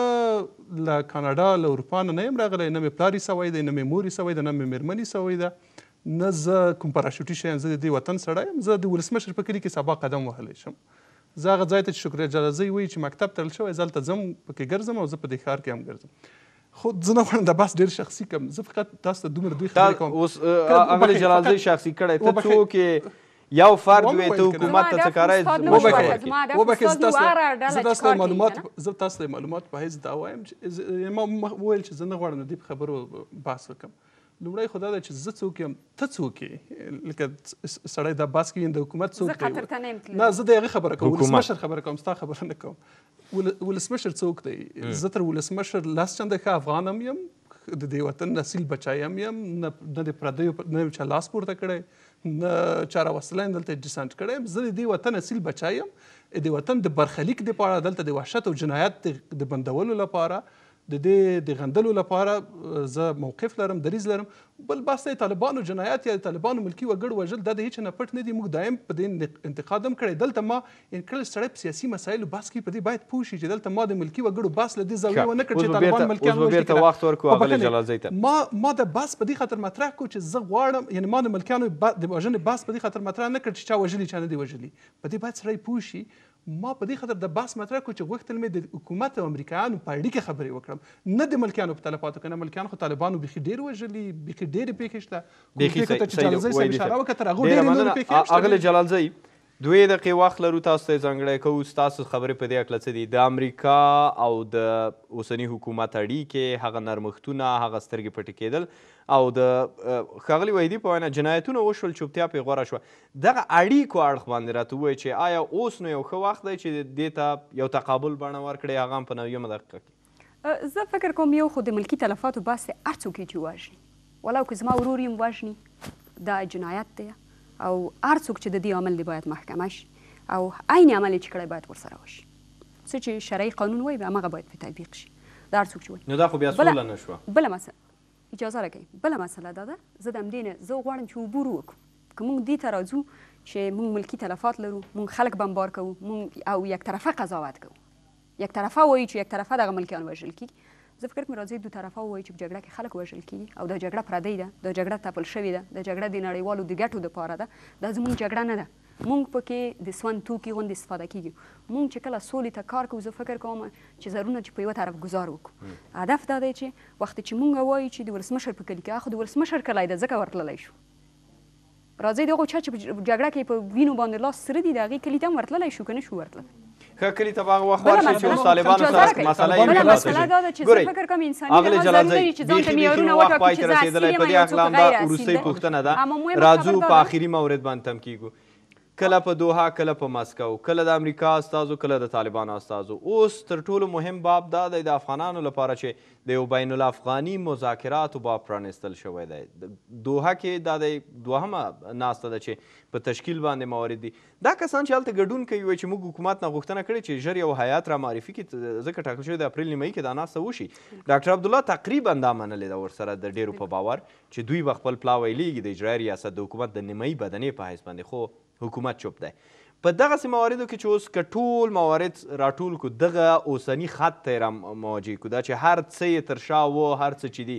له کاناډا له اروپا نه نه یم راغلی نه مې پلار عیسوی دی نه مې مور عیسوی ده نه مې میرمن عیسوی ده نه زه کوم پراشوټي شی یم زه د دې وطن سړی یم زه د ولسمشر په کلي کې سبا قدم وهلی شم زه هغه ځای ته چې شکریا جلالزۍ وایي چې مکتب تړل شوی زه هلته ځم په کې ګرځم او زه په دې ښار کې هم ګرځم خو زه نه غواړم دا بحث ډېر شخصي کړم زه فقط تاسو ته دومره دوې خبرې کوم اوس اغلې جلالزۍ شخصي کړی ته څوک یې یو فرد وي ته حکومت ته کارای وبکه وبکه زه تاسو زه تاسو معلومات زه تاسو ته معلومات په هیڅ دا وایم چې ما ویل چې زه نه غواړم د دې خبرو بحث وکم لومړی خو دا ده چې زه څوک یم ته څوک یې لکه سړی دا بحث کوي د حکومت څوک دی قطر ته نه یم تللی نه زه د هغه خبره کوم ولسمشر خبره کوم ستا خبره نه کوم ولسمشر څوک دی زه تر ولسمشر لاس چنده ښه افغان هم یم د دې وطن اصیل بچای هم یم نه نه د پردیو نه چا لاس پورته کړی نه چا راوستلی یم دلته ډیسانټ کړی زه د دې وطن اصیل بچای یم د وطن د برخلیک دپاره دلته د وحشت او جنایت د بندولو لپاره د دې د غندلو لپاره زه موقف لرم، دریځ لرم. بل بحث دی طالبانو جنایت یا د طالبانو ملکي وګړو وژل دا د هیچا نه پټ نه دي، موږ دایم په دې انتقاد هم کړی. دلته ما ان کله چې سړی په سیاسي مسایلو بحث کوي په دې باید پوه شي چې دلته ما د ملکي وګړو بحث له دې زاویې ونه کړ چې طالبان ملکیان وژني که نه. ما ما دا بحث په دې خاطر مطرح کړ چې زه غواړم یعنې ما د ملکیانو د وژنې بحث په دې خاطر مطرح نه کړ چې چا وژلي چا نه دي وژلي. په دې باید سړی پوه شي ما په دې خاطر دا بحث مطرح کړ چې غوښتل مې د حکومت او امریکایانو په اړیکه خبرې وکړم نه د ملکیانو په تلفاتو کنه ملکیان خو طالبانو بیخي ډیر وژلي بیخي ډیرې پیښې شته کومې بیخي پیښو ته چې صحیح جلال ده زی صاحب ویلي اشاره صاحب وکړه تر هغو ډیره ډیرې نورې مننه پیښې هم آ- شته اغلې ډیرې جلال زی دوې دقیقې وخت لرو تاسو ته یې ځانګړی کوو ستاسو خبرې په دې هکله څه دي د امریکا او د اوسني حکومت اړیکې هغه نرمښتونه هغه سترګې پټې کېدل او د اه، ښاغلي وحیدي په وینا جنایتونه وشول چوپتیا پرې غوره شوه دغه اړیکو اړخ باندې راته ووایئ چې آیا اوس نو یو ښه وخت دی چې دې ته یو تقابل بڼه ورکړئ، هغه هم په نویمه دقیقه کې. زه فکر کوم یو خو د ملکي تلفاتو بحث دی، هر څوک یې چې ووژني، ولو که زما ورور یم وژني، دا جنایت دی او هر څوک چې د دې عامل دی باید محکمه شي او عین عمل یې چې کړی باید ورسره وشي، څه چې شرعي قانون وایي همغه باید پرې تطبیق شي، دا هر څوک چې وایي. نو دا خو بیا سوله نه شوه. بله مسله. اجازه راکړئ بله مسله دا ده زه د همدې نه زه غواړم چې عبور وکړو که موږ دې ته راځو چې موږ ملکي تلفات لرو موږ خلک بمبار کوو موږ او یک طرفه قضاوت کوو یک طرفه وایي چې یک طرفه دغه ملکیان وژل کیږي زه فکر کوم راځي دوه طرفه وایي چې په جګړه کې خلک وژل کیږي او دا جګړه پردۍ ده دا جګړه تپل شوې ده دا جګړه د نړیوالو د ګټو لپاره ده دا زموږ جګړه نه ده موږ په کې د سون توکي غوندې استفاده کېږو. موږ چې کله سولې ته کار کوو، زه فکر کوم چې زرونه چې په یوه طرف ګزار وکړو. هدف دا دی چې وخت چې موږ وایو چې د ولسمشر په کلي کې، هغه خو د ولسمشر کلی دی، ځکه ورتللی شو. راځئ د هغو چا چې په جګړه کې په وینو باندې لاس سره دي، د هغې کلي ته هم ورتللی شو، که نه شو ورتللی؟ ښه کلي ته به هغه وخت ورشئ چې اوس طالبانو سره مسله یې بله مسله دا ده چې زه فکر کوم انساني لحاظ ضرور لري چې ځان ته معیارونه وټاکو چې زه اصیل یم یا څوک غیر اصیل دی پوښتنه ده راځو په آخري مورد باندې تم کیږو کله په دوحه کله په مسکو کله د امریکا استازو کله د طالبانو استازو اوس تر ټولو مهم باب دا دی د افغانانو لپاره چې د یو بین الافغاني مذاکراتو باب پرانیستل شوی دی دوحه کې دا د دوهمه ناسته ده چې په تشکیل باندې موارد دي دا کسان چې هلته ګډون کوي وايي چې موږ حکومت نه غوښتنه کړې چې ژر یو هیات را معرفي کړي ځکه ټاکل شوې د اپریل نیمایي کې دا ناسته وشي. ډاکټر عبدالله تقریبا دا منلې ده ورسره د ډېرو په باور چې دوی به خپل پلاوی لېږي د اجرایه ریاست د حکومت د نیمایي بدنې په حیث باندې خو حکومت چوپ دی په دغسې مواردو کې چې اوس که ټول موارد راټول کړو دغه اوسني خط ته یې را مواجه کړو دا چې هر څه یې تر شا و هر څه چې دي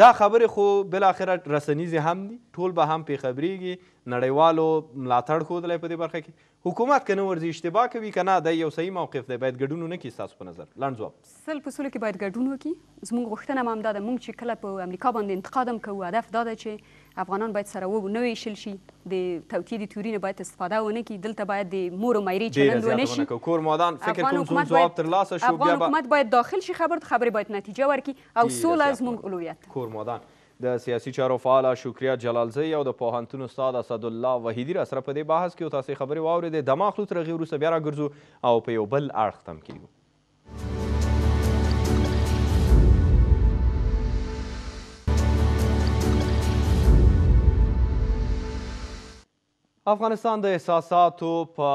دا خبرې خو بالاخره رسنیزې هم دي، ټول به هم پرې خبرېږي، نړیوالو ملاتړ ښودلی په دې برخه کې، حکومت که نه ورځي اشتباه کوي که نه، دا یو صحیح موقف دی، باید ګډون ونه کړي ستاسو په نظر؟ لنډ ځواب. سل په سلو کې باید ګډون وکړي، زموږ غوښتنه هم همدا ده، موږ چې کله په امریکا باندې انتقاد هم کوو هدف دا دی چې افغانان باید سره و نه وېشل شي، د توطیې د تیوري نه باید استفاده ونه کړي، دلته باید د مور او میرې چلند ونه شي، افغان حکومت باید افغان حکومت باید داخل شي خبرو ته، خبرې باید نتیجه ورکړي، او سوله زموږ اولویت ده. کورمدان د سیاسي چارو فعاله شکریا جلالزۍ او د پوهنتون استاد اسدالله وحیدي راسره په دې بحث کې تاسې خبرې واورېدې. دمه اخلو تر هغې وروسته بیا راګرځو او په یو بل اړخ تم کېږو. افغانستان د احساساتو په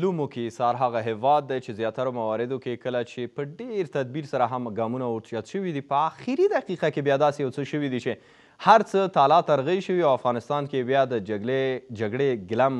لومو کې ایسار هغه هېواد دی چې زیاترو مواردو کې کله چې په ډېر تدبیر سره هم ګامونه ورچت شوي دي، په اخري دقیقه کې بیا داسې یو څه شوي دي چې هر څه تالا ترغۍ شوي او افغانستان کې بیا د جګړې جګړې ګلم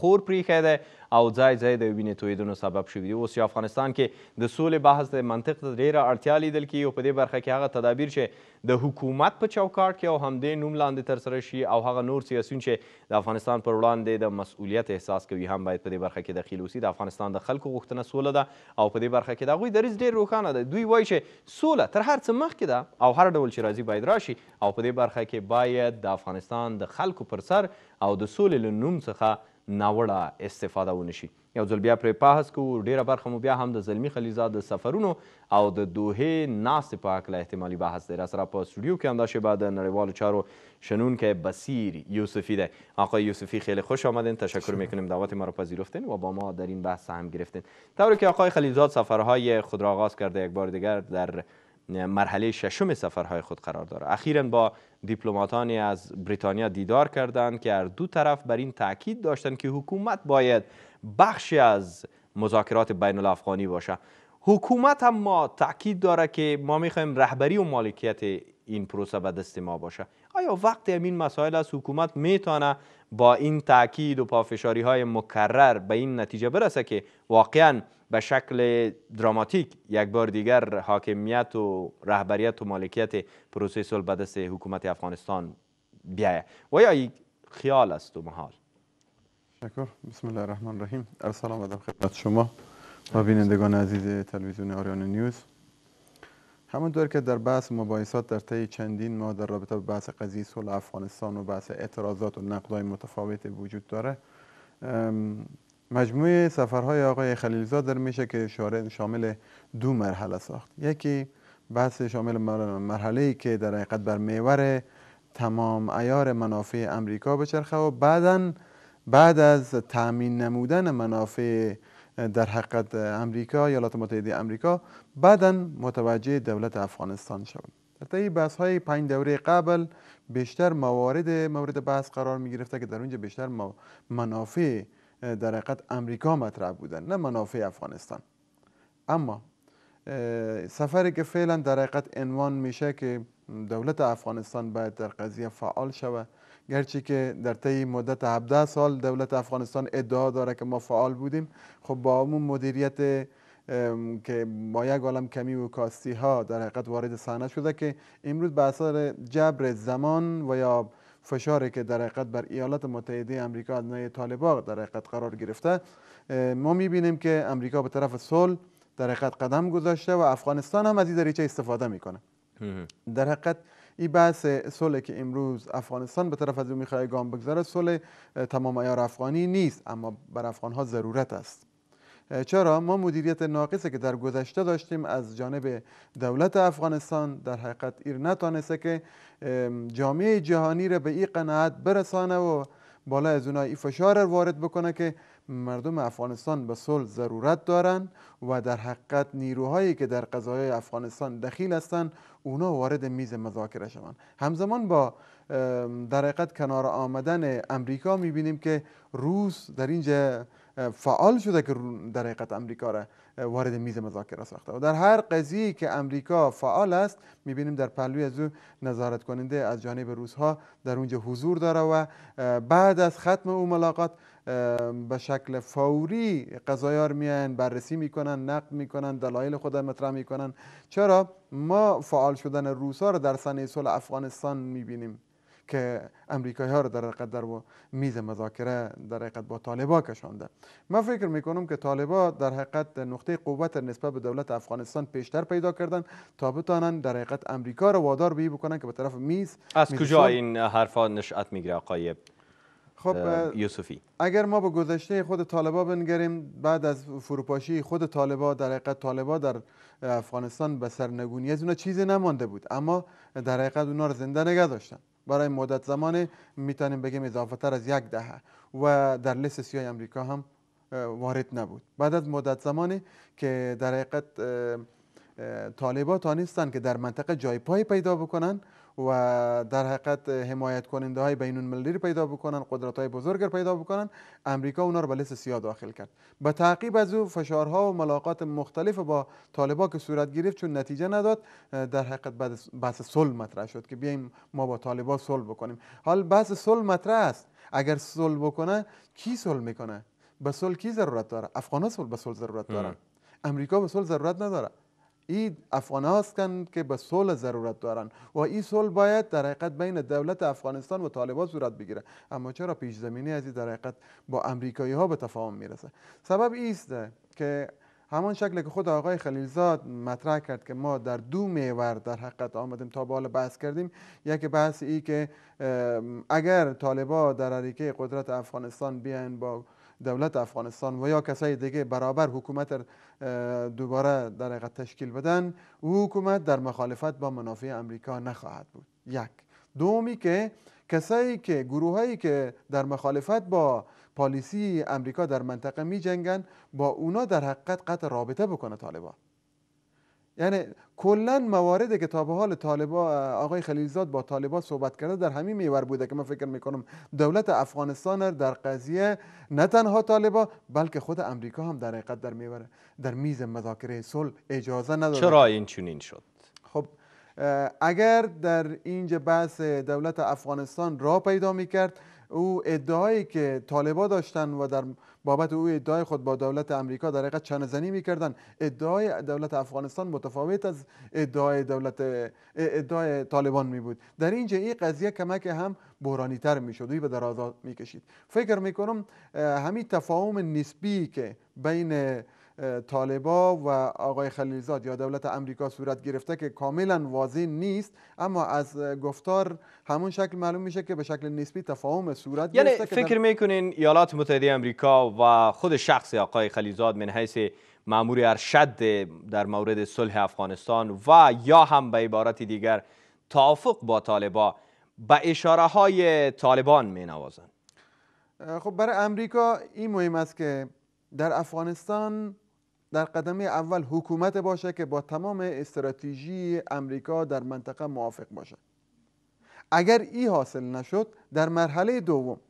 خور پرېښی دی او ځای ځای د وینې تویدنو سبب شوي دي. اوس چې افغانستان کې د سولې بحث دی، منطق ته ډېره اړتیا لیدل کېږي او په دې برخه کې هغه تدابیر چې د حکومت په چوکاټ کې او همدې نوم لاندې ترسره شي او هغه نور سیاسیون چې د افغانستان پر وړاندې د مسؤلیت احساس کوي هم باید په دې برخه کې دخیل اوسي د افغانستان د خلکو غوښتنه سوله ده او په دې برخه کې د هغوی دریځ ډیر روښانه دی دوی وایي چې سوله تر هر څه مخکې ده او هر ډول چې راځي باید راشي او په دې برخه کې باید د افغانستان د خلکو پر سر او د سولې له نوم څخه ناوړه استفاده ونشي. یو ځل بیا پرې پحث کوو، ډېره برخه مو بیا هم د زلمي خلیلزاد د سفرونو او د دوحې ناستې په هکله احتمالي بحث دی. راسره په سټوډیو کې همدا شېبه د نړیوالو چارو شنونکی بصیر یوسفی دی. آقای یوسفی خیلی خوش آمدین، تشکر میکنیم دعوت مرا پذیرفتین و با ما در این بحث سهم گرفتین. طوری که آقای خلیلزاد سفرهای خود را آغاز کرده یک بار دیگر در مرحله ششم سفرهای خود قرار داره اخیرا با دیپلماتانی از بریتانیا دیدار کردند که هر دو طرف بر این تاکید داشتند که حکومت باید بخشی از مذاکرات بین الافغانی باشه حکومت هم ما تاکید داره که ما میخوایم رهبری و مالکیت این پروسه به دست ما باشه آیا وقت این مسائل از حکومت میتونه با این تاکید و پافشاری های مکرر به این نتیجه برسه که واقعا به شکل دراماتیک یک بار دیگر حاکمیت و رهبریت و مالکیت پروسه صلح به دست حکومت افغانستان بیایه و یا ای خیال است و محال؟ شکر بسم الله الرحمن الرحیم سلام ادب خدمت شما و بینندگان عزیز تلویزیون آریان نیوز همانطور که در بحث مباحثات در طی چندین ماه در رابطه با بحث قضیه صلح افغانستان و بحث اعتراضات و نقدهای متفاوت وجود داره مجموعه سفرهای آقای خلیلزاد در میشه که شامل دو مرحله ساخت یکی بحث شامل مرحله ای که در حقیقت بر میور تمام ایار منافع امریکا بچرخه و بعدا بعد از تامین نمودن منافع در حقیقت امریکا ایالات متحده امریکا بعدا متوجه دولت افغانستان شود. در طی بحث های پنج دوره قبل بیشتر موارد مورد بحث قرار می گرفته که در اونجا بیشتر منافع در حقیقت امریکا مطرح بودن نه منافع افغانستان اما سفری که فعلا در حقیقت عنوان میشه که دولت افغانستان باید در قضیه فعال شود گرچه که در طی مدت 17 سال دولت افغانستان ادعا داره که ما فعال بودیم خب با همون مدیریت که با یک عالم کمی و کاستی ها در حقیقت وارد صحنه شده که امروز به اثر جبر زمان و یا فشاری که در حقیقت بر ایالات متحده امریکا از نوع طالبا در حقیقت قرار گرفته ما میبینیم که امریکا به طرف صلح در حقیقت قدم گذاشته و افغانستان هم از این دریچه استفاده میکنه در حقیقت این بحث صلح که امروز افغانستان به طرف از او گام بگذاره صلح تمام ایار افغانی نیست اما بر ها ضرورت است چرا ما مدیریت ناقصه که در گذشته داشتیم از جانب دولت افغانستان در حقیقت ایر که جامعه جهانی را به این قناعت برسانه و بالا از اونها این فشار وارد بکنه که مردم افغانستان به صلح ضرورت دارند و در حقیقت نیروهایی که در قضایای افغانستان دخیل هستند اونا وارد میز مذاکره شوند همزمان با در حقیقت کنار آمدن امریکا میبینیم که روس در اینجا فعال شده که در حقیقت امریکا را وارد میز مذاکره ساخته و در هر قضیه که امریکا فعال است میبینیم در پهلوی از او نظارت کننده از جانب روس ها در اونجا حضور داره و بعد از ختم او ملاقات به شکل فوری قضایار میان بررسی میکنن نقد میکنن دلایل خود مطرح میکنن چرا ما فعال شدن ها را در سنه صلح افغانستان میبینیم که امریکایی ها را در حقیقت در میز مذاکره در حقیقت با طالبا کشانده من فکر میکنم که طالبا در حقیقت نقطه قوت نسبت به دولت افغانستان پیشتر پیدا کردن تا بتانن در حقیقت امریکا را وادار به بکنن که به طرف میز از کجا این حرفا نشأت میگیره آقای خب یوسفی اگر ما به گذشته خود طالبا بنگریم بعد از فروپاشی خود طالبا در حقیقت طالبا در افغانستان به سرنگونی از اونا چیزی نمانده بود اما در حقیقت اونا رو زنده نگه برای مدت زمان میتونیم بگیم اضافه تر از یک دهه و در لیست سیاه امریکا هم وارد نبود بعد از مدت زمانی که در حقیقت طالبا تانستن که در منطقه جای پای پیدا بکنن و در حقیقت حمایت کننده های بین المللی پیدا بکنن قدرت های بزرگ پیدا بکنن امریکا اونا رو به لیست سیاه داخل کرد به تعقیب از او فشارها و ملاقات مختلف با طالبا که صورت گرفت چون نتیجه نداد در حقیقت بعد بحث صلح مطرح شد که بیایم ما با طالبا صلح بکنیم حال بحث صلح مطرح است اگر صلح بکنه کی صلح میکنه به صلح کی ضرورت داره افغانا صلح به صلح ضرورت داره امریکا به صلح ضرورت نداره ای افغان که به صلح ضرورت دارن و این صلح باید در حقیقت بین دولت افغانستان و طالبان صورت بگیره اما چرا پیش زمینی از در حقیقت با امریکایی ها به تفاهم میرسه سبب ایست که همان شکل که خود آقای خلیلزاد مطرح کرد که ما در دو میور در حقیقت آمدیم تا بالا بحث کردیم یک بحث ای که اگر طالبا در حریکه قدرت افغانستان بیان با دولت افغانستان و یا کسای دیگه برابر حکومت دوباره در حقیقت تشکیل بدن او حکومت در مخالفت با منافع امریکا نخواهد بود یک دومی که کسایی که هایی که در مخالفت با پالیسی امریکا در منطقه می جنگن با اونا در حقیقت قطع رابطه بکنه طالبان یعنی کلا موارد که تا به حال طالبا آقای خلیلزاد با طالبا صحبت کرده در همین میور بوده که من فکر کنم دولت افغانستان در قضیه نه تنها طالبا بلکه خود امریکا هم در حقیقت در میوره در میز مذاکره صلح اجازه نداره چرا این چنین شد خب اگر در اینجا بحث دولت افغانستان را پیدا میکرد او ادعایی که طالبا داشتن و در بابت او ادعای خود با دولت امریکا در حقیقت می میکردند ادعای دولت افغانستان متفاوت از ادعای دولت ادعای طالبان می بود در اینجا این قضیه کمک هم بحرانی تر می شد و به درازا می کشید فکر می کنم همین تفاهم نسبی که بین طالبا و آقای خلیلزاد یا دولت امریکا صورت گرفته که کاملا واضح نیست اما از گفتار همون شکل معلوم میشه که به شکل نسبی تفاهم صورت یعنی فکر میکنین ایالات متحده امریکا و خود شخص آقای خلیلزاد من حیث مامور ارشد در مورد صلح افغانستان و یا هم به عبارت دیگر توافق با طالبا به اشاره های طالبان می نوازن. خب برای امریکا این مهم است که در افغانستان در قدم اول حکومت باشه که با تمام استراتژی امریکا در منطقه موافق باشه اگر ای حاصل نشد در مرحله دوم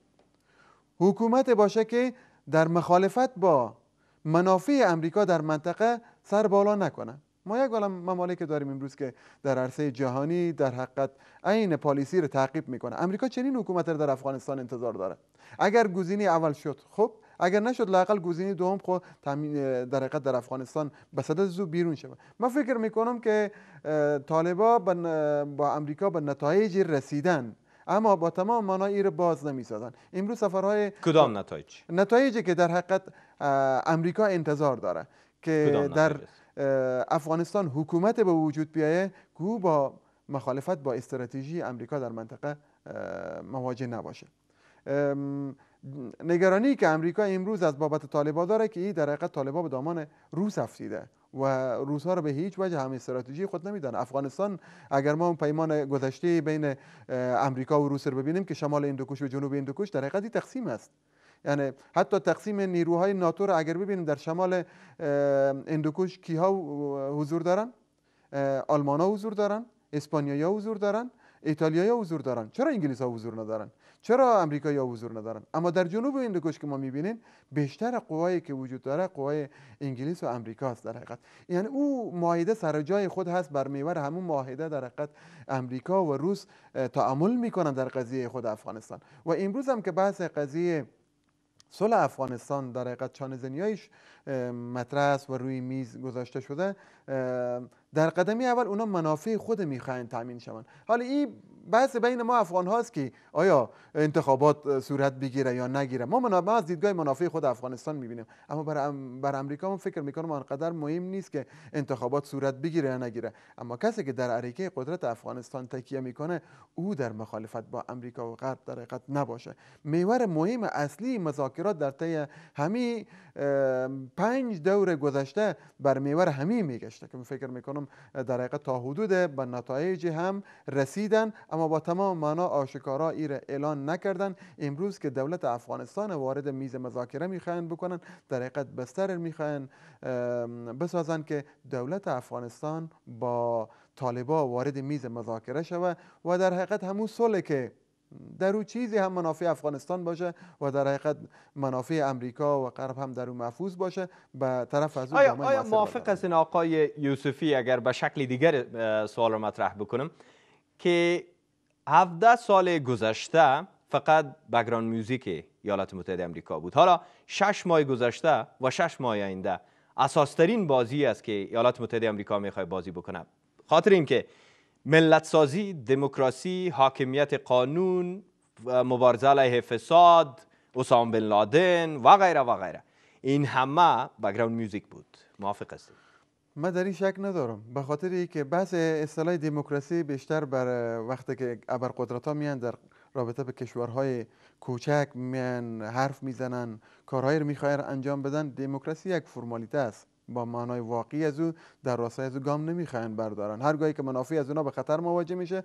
حکومت باشه که در مخالفت با منافع امریکا در منطقه سر بالا نکنه ما یک عالم ممالک داریم امروز که در عرصه جهانی در حقیقت عین پالیسی رو تعقیب میکنه امریکا چنین حکومت رو در افغانستان انتظار داره اگر گزینه اول شد خب اگر نشد لاقل گزینه دوم خو در حقیقت در افغانستان به صدد زو بیرون شوه من فکر میکنم که طالبا با امریکا به نتایج رسیدن اما با تمام معنا رو باز نمیسازن امروز سفرهای کدام نتایج نتایجی که در حقیقت امریکا انتظار داره که در افغانستان حکومت به وجود بیایه که با مخالفت با استراتژی امریکا در منطقه مواجه نباشه نگرانی که امریکا امروز از بابت طالبا داره که این در حقیقت طالبا به دامان روس افتیده و روس رو به هیچ وجه همین استراتژی خود نمیدن افغانستان اگر ما پیمان گذشته بین امریکا و روس رو ببینیم که شمال هندوکش و جنوب هندوکش در حقیقت تقسیم است یعنی حتی تقسیم نیروهای ناتو رو اگر ببینیم در شمال هندوکش کیها حضور دارن آلمان ها حضور دارن اسپانیا حضور دارن ایتالیا حضور دارن چرا انگلیس حضور ندارن چرا امریکا یا حضور ندارن اما در جنوب هندوکش که ما میبینین بیشتر قوایی که وجود داره قوای انگلیس و امریکاست در حقیقت یعنی او معاهده سر جای خود هست بر میور همون ماهده در حقیقت امریکا و روس تعامل میکنن در قضیه خود افغانستان و امروز هم که بحث قضیه صلح افغانستان در حقیقت زنیایش مطرح است و روی میز گذاشته شده در قدمی اول اونا منافع خود میخواین تامین شوند حالا این بحث بین ما افغان هاست که آیا انتخابات صورت بگیره یا نگیره ما من از دیدگاه منافع خود افغانستان میبینیم اما بر, بر امریکا هم فکر میکنم آنقدر مهم نیست که انتخابات صورت بگیره یا نگیره اما کسی که در عریکه قدرت افغانستان تکیه میکنه او در مخالفت با امریکا و غرب در حقیقت نباشه میور مهم اصلی مذاکرات در طی همین پنج دور گذشته بر میور همین میگشته که فکر میکنم در حقیقت تا حدود به نتایج هم رسیدن اما با تمام معنا آشکارا ای را اعلان نکردن امروز که دولت افغانستان وارد میز مذاکره میخواین بکنن در حقیقت بستر میخواین بسازن که دولت افغانستان با طالبا وارد میز مذاکره شوه و در حقیقت همون صلح که در او چیزی هم منافع افغانستان باشه و در حقیقت منافع امریکا و غرب هم در او محفوظ باشه به طرف از او آیا, آیا موافق هستین آقای یوسفی اگر به شکل دیگر سوال مطرح بکنم که 17 سال گذشته فقط بگران میوزیک ایالات متحده امریکا بود حالا 6 ماه گذشته و 6 ماه آینده اساسترین بازی است که ایالات متحده امریکا میخواد بازی بکنه خاطر اینکه ملت سازی دموکراسی حاکمیت قانون مبارزه علیه فساد اسام بن لادن و غیره و غیره این همه بگران میوزیک بود موافق هستید ما در این شک ندارم به خاطر اینکه بحث اصطلاح دموکراسی بیشتر بر وقتی که قدرت ها میان در رابطه به کشورهای کوچک میان حرف میزنن کارهایی رو میخواین انجام بدن دموکراسی یک فرمالیته است با معنای واقعی از او در راستای از او گام نمیخواین بردارن گاهی که منافع از اونا به خطر مواجه میشه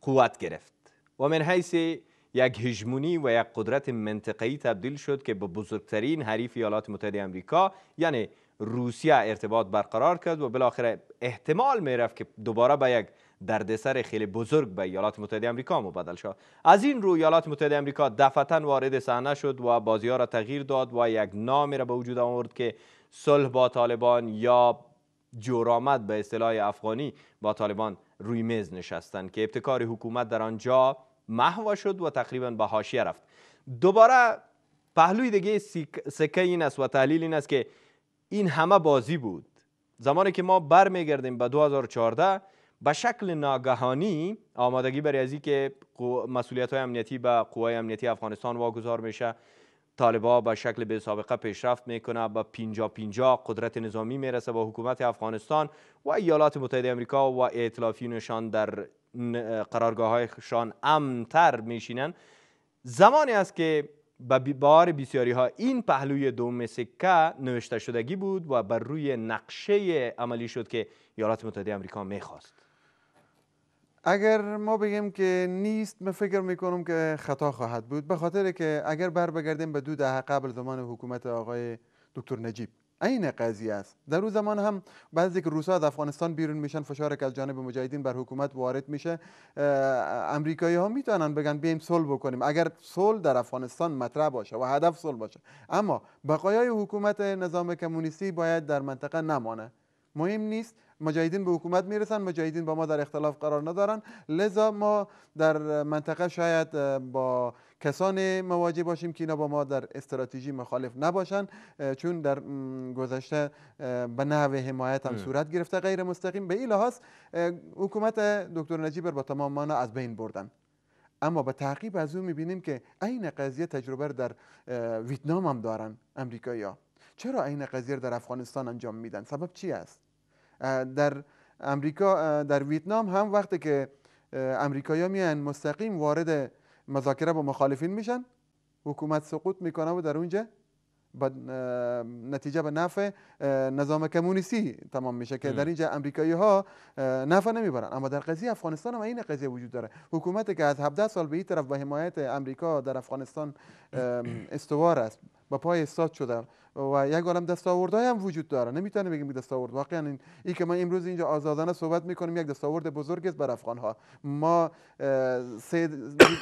قوت گرفت و من حیث یک هژمونی و یک قدرت منطقه‌ای تبدیل شد که به بزرگترین حریف ایالات متحده آمریکا یعنی روسیه ارتباط برقرار کرد و بالاخره احتمال میرفت که دوباره به یک دردسر خیلی بزرگ به ایالات متحده آمریکا مبدل شد از این رو ایالات متحده آمریکا دفعتا وارد صحنه شد و بازی ها را تغییر داد و یک نامی را به وجود آورد که صلح با طالبان یا جورآمد به اصطلاح افغانی با طالبان روی میز نشستند که ابتکار حکومت در آنجا محو شد و تقریبا به حاشیه رفت دوباره پهلوی دیگه سکه این است و تحلیل این است که این همه بازی بود زمانی که ما برمیگردیم به 2014 به شکل ناگهانی آمادگی برای از که مسئولیت های امنیتی به قوای امنیتی افغانستان واگذار میشه طالبا به شکل به سابقه پیشرفت میکنه به پینجا پینجا قدرت نظامی میرسه با حکومت افغانستان و ایالات متحده امریکا و نشان در قرارگاههایشان امتر میشینن زمانی است که به بار بسیاری ها این پهلوی دوم سکه نوشته شدگی بود و بر روی نقشه عملی شد که ایالات متحده آمریکا میخواست اگر ما بگیم که نیست من فکر میکنم که خطا خواهد بود به خاطر که اگر بر بگردیم به دو دهه قبل زمان حکومت آقای دکتر نجیب این قضیه است در روز زمان هم بعضی که روسا از افغانستان بیرون میشن فشار که از جانب مجاهدین بر حکومت وارد میشه امریکایی ها میتونن بگن بیایم صلح بکنیم اگر صلح در افغانستان مطرح باشه و هدف صلح باشه اما بقایای حکومت نظام کمونیستی باید در منطقه نمانه مهم نیست مجاهدین به حکومت میرسن مجاهدین با ما در اختلاف قرار ندارن لذا ما در منطقه شاید با کسان مواجه باشیم که اینا با ما در استراتژی مخالف نباشن چون در گذشته به نحو حمایت هم صورت گرفته غیر مستقیم به این لحاظ حکومت دکتر نجیب با تمام مانا از بین بردن اما به تعقیب از او میبینیم که عین قضیه تجربه در ویتنام هم دارن یا چرا عین قضیه در افغانستان انجام میدن سبب چی است در امریکا در ویتنام هم وقتی که ها میان مستقیم وارد مذاکره با مخالفین میشن حکومت سقوط میکنه و در اونجا به نتیجه به نفع نظام کمونیستی تمام میشه که در اینجا امریکایی ها نفع نمیبرن اما در قضیه افغانستان هم این قضیه وجود داره حکومت که از 17 سال به این طرف به حمایت امریکا در افغانستان استوار است با پای استاد شده و یک عالم دستاوردهای هم وجود داره نمیتونه بگیم دستاورد واقعا این ای که ما امروز اینجا آزادانه صحبت میکنیم یک دستاورد بزرگ است بر افغان ها ما سه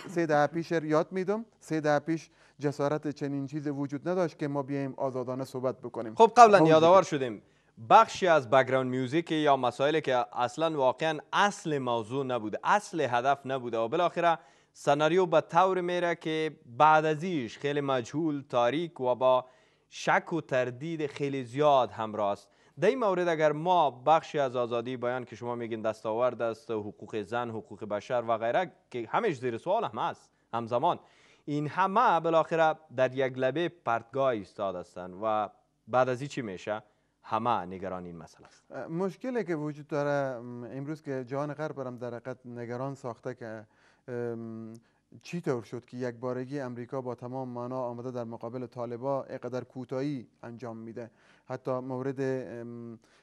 سه پیش یاد میدم سه ده پیش جسارت چنین چیز وجود نداشت که ما بیایم آزادانه صحبت بکنیم خب قبلا یادآور شدیم بخشی از بگراند میوزیک یا مسائلی که اصلا واقعا اصل موضوع نبوده اصل هدف نبوده و بالاخره سناریو به طور میره که بعد ازیش خیلی مجهول تاریک و با شک و تردید خیلی زیاد همراه است در این مورد اگر ما بخشی از آزادی بیان که شما میگین دستاورد است حقوق زن حقوق بشر و غیره که همش زیر سوال هم هست همزمان این همه بالاخره در یک لبه پرتگاه ایستاد هستند و بعد از این چی میشه همه نگران این مسئله است مشکلی که وجود داره امروز که جهان غرب برم در نگران ساخته که چی طور شد که یک بارگی امریکا با تمام معنا آمده در مقابل طالبا اقدر کوتاهی انجام میده حتی مورد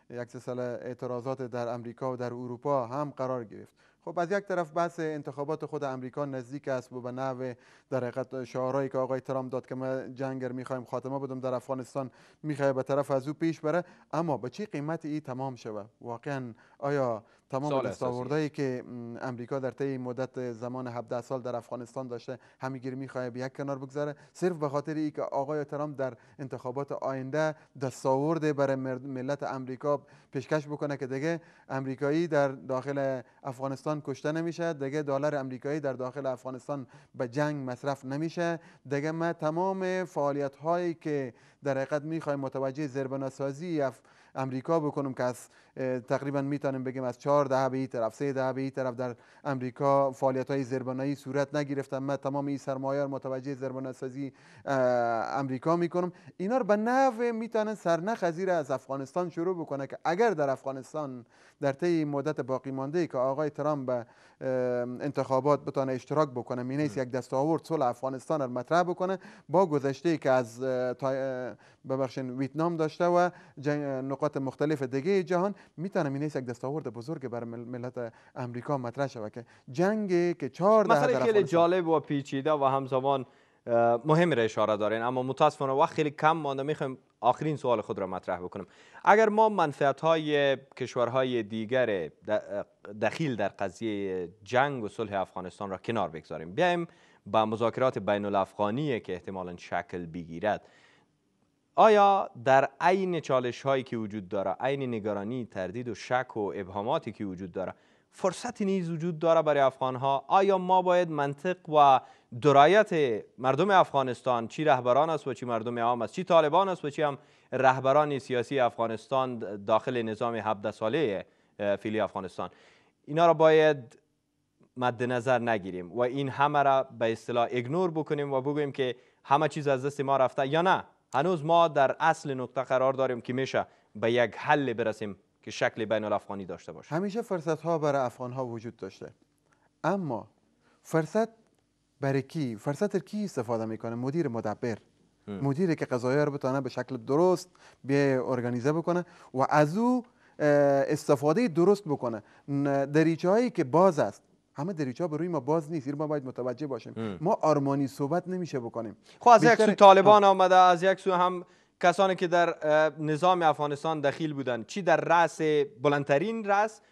یک سال اعتراضات در امریکا و در اروپا هم قرار گرفت خب از یک طرف بحث انتخابات خود امریکا نزدیک است و به نحو در حقیقت شعارهایی که آقای ترامپ داد که ما جنگر میخوایم خاتمه بدم در افغانستان میخوایم به طرف از او پیش بره اما به چه قیمت ای تمام شود؟ واقعا آیا تمام دستاوردهایی که امریکا در طی مدت زمان 17 سال در افغانستان داشته همگیر میخواه به یک کنار بگذاره صرف به خاطر ای که آقای ترامپ در انتخابات آینده دستاورد برای ملت امریکا پیشکش بکنه که دیگه امریکایی در داخل افغانستان کشته نمیشه دیگه دلار امریکایی در داخل افغانستان به جنگ مصرف نمیشه دیگه ما تمام فعالیت هایی که در حقیقت میخوایم متوجه زربناسازی امریکا بکنم که از تقریبا میتونیم بگیم از چهار دهه به ای طرف سه ده به طرف در امریکا فعالیت های زربنایی صورت نگرفتم من تمام این سرمایه رو متوجه زربناسازی امریکا میکنم اینا رو به نحو میتونن سرنخ از از افغانستان شروع بکنه که اگر در افغانستان در طی مدت باقی مانده که آقای ترامپ به انتخابات بتانه اشتراک بکنه می یک دستاورد صلح افغانستان رو مطرح بکنه با گذشته که از ببخشین ویتنام داشته و نقاط مختلف دیگه جهان تانه می یک دستاورد بزرگ بر ملت امریکا مطرح شود که جنگ که چهار مسئله خیلی جالب و پیچیده و همزمان مهم را اشاره دارین اما متاسفانه وقت خیلی کم مانده میخوایم آخرین سوال خود را مطرح بکنم اگر ما منفعت های کشورهای دیگر دخیل در قضیه جنگ و صلح افغانستان را کنار بگذاریم بیایم با مذاکرات بین الافغانی که احتمالا شکل بگیرد آیا در عین چالش هایی که وجود داره عین نگرانی تردید و شک و ابهاماتی که وجود داره فرصتی نیز وجود داره برای افغان ها آیا ما باید منطق و درایت مردم افغانستان چی رهبران است و چی مردم عام است چی طالبان است و چی هم رهبران سیاسی افغانستان داخل نظام 17 ساله فیلی افغانستان اینا را باید مد نظر نگیریم و این همه را به اصطلاح اگنور بکنیم و بگوییم که همه چیز از دست ما رفته یا نه هنوز ما در اصل نقطه قرار داریم که میشه به یک حل برسیم که شکل بین الافغانی داشته باشه همیشه فرصت ها برای افغان ها وجود داشته اما فرصت برای کی فرصت کی استفاده میکنه مدیر مدبر مدیری که قضایه رو بتانه به شکل درست بیه ارگانیزه بکنه و از او استفاده درست بکنه دریچه هایی که باز است همه دریچه ها به روی ما باز نیست این ما باید متوجه باشیم ما آرمانی صحبت نمیشه بکنیم خب از یک سو طالبان آمده از یک سو هم کسانی که در نظام افغانستان دخیل بودند چی در رأس بلندترین رأس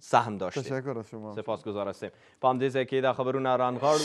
سهم داشته تشکر از شما سپاسگزار هستیم په همدې ځای کې دا خبرونه رانغاړو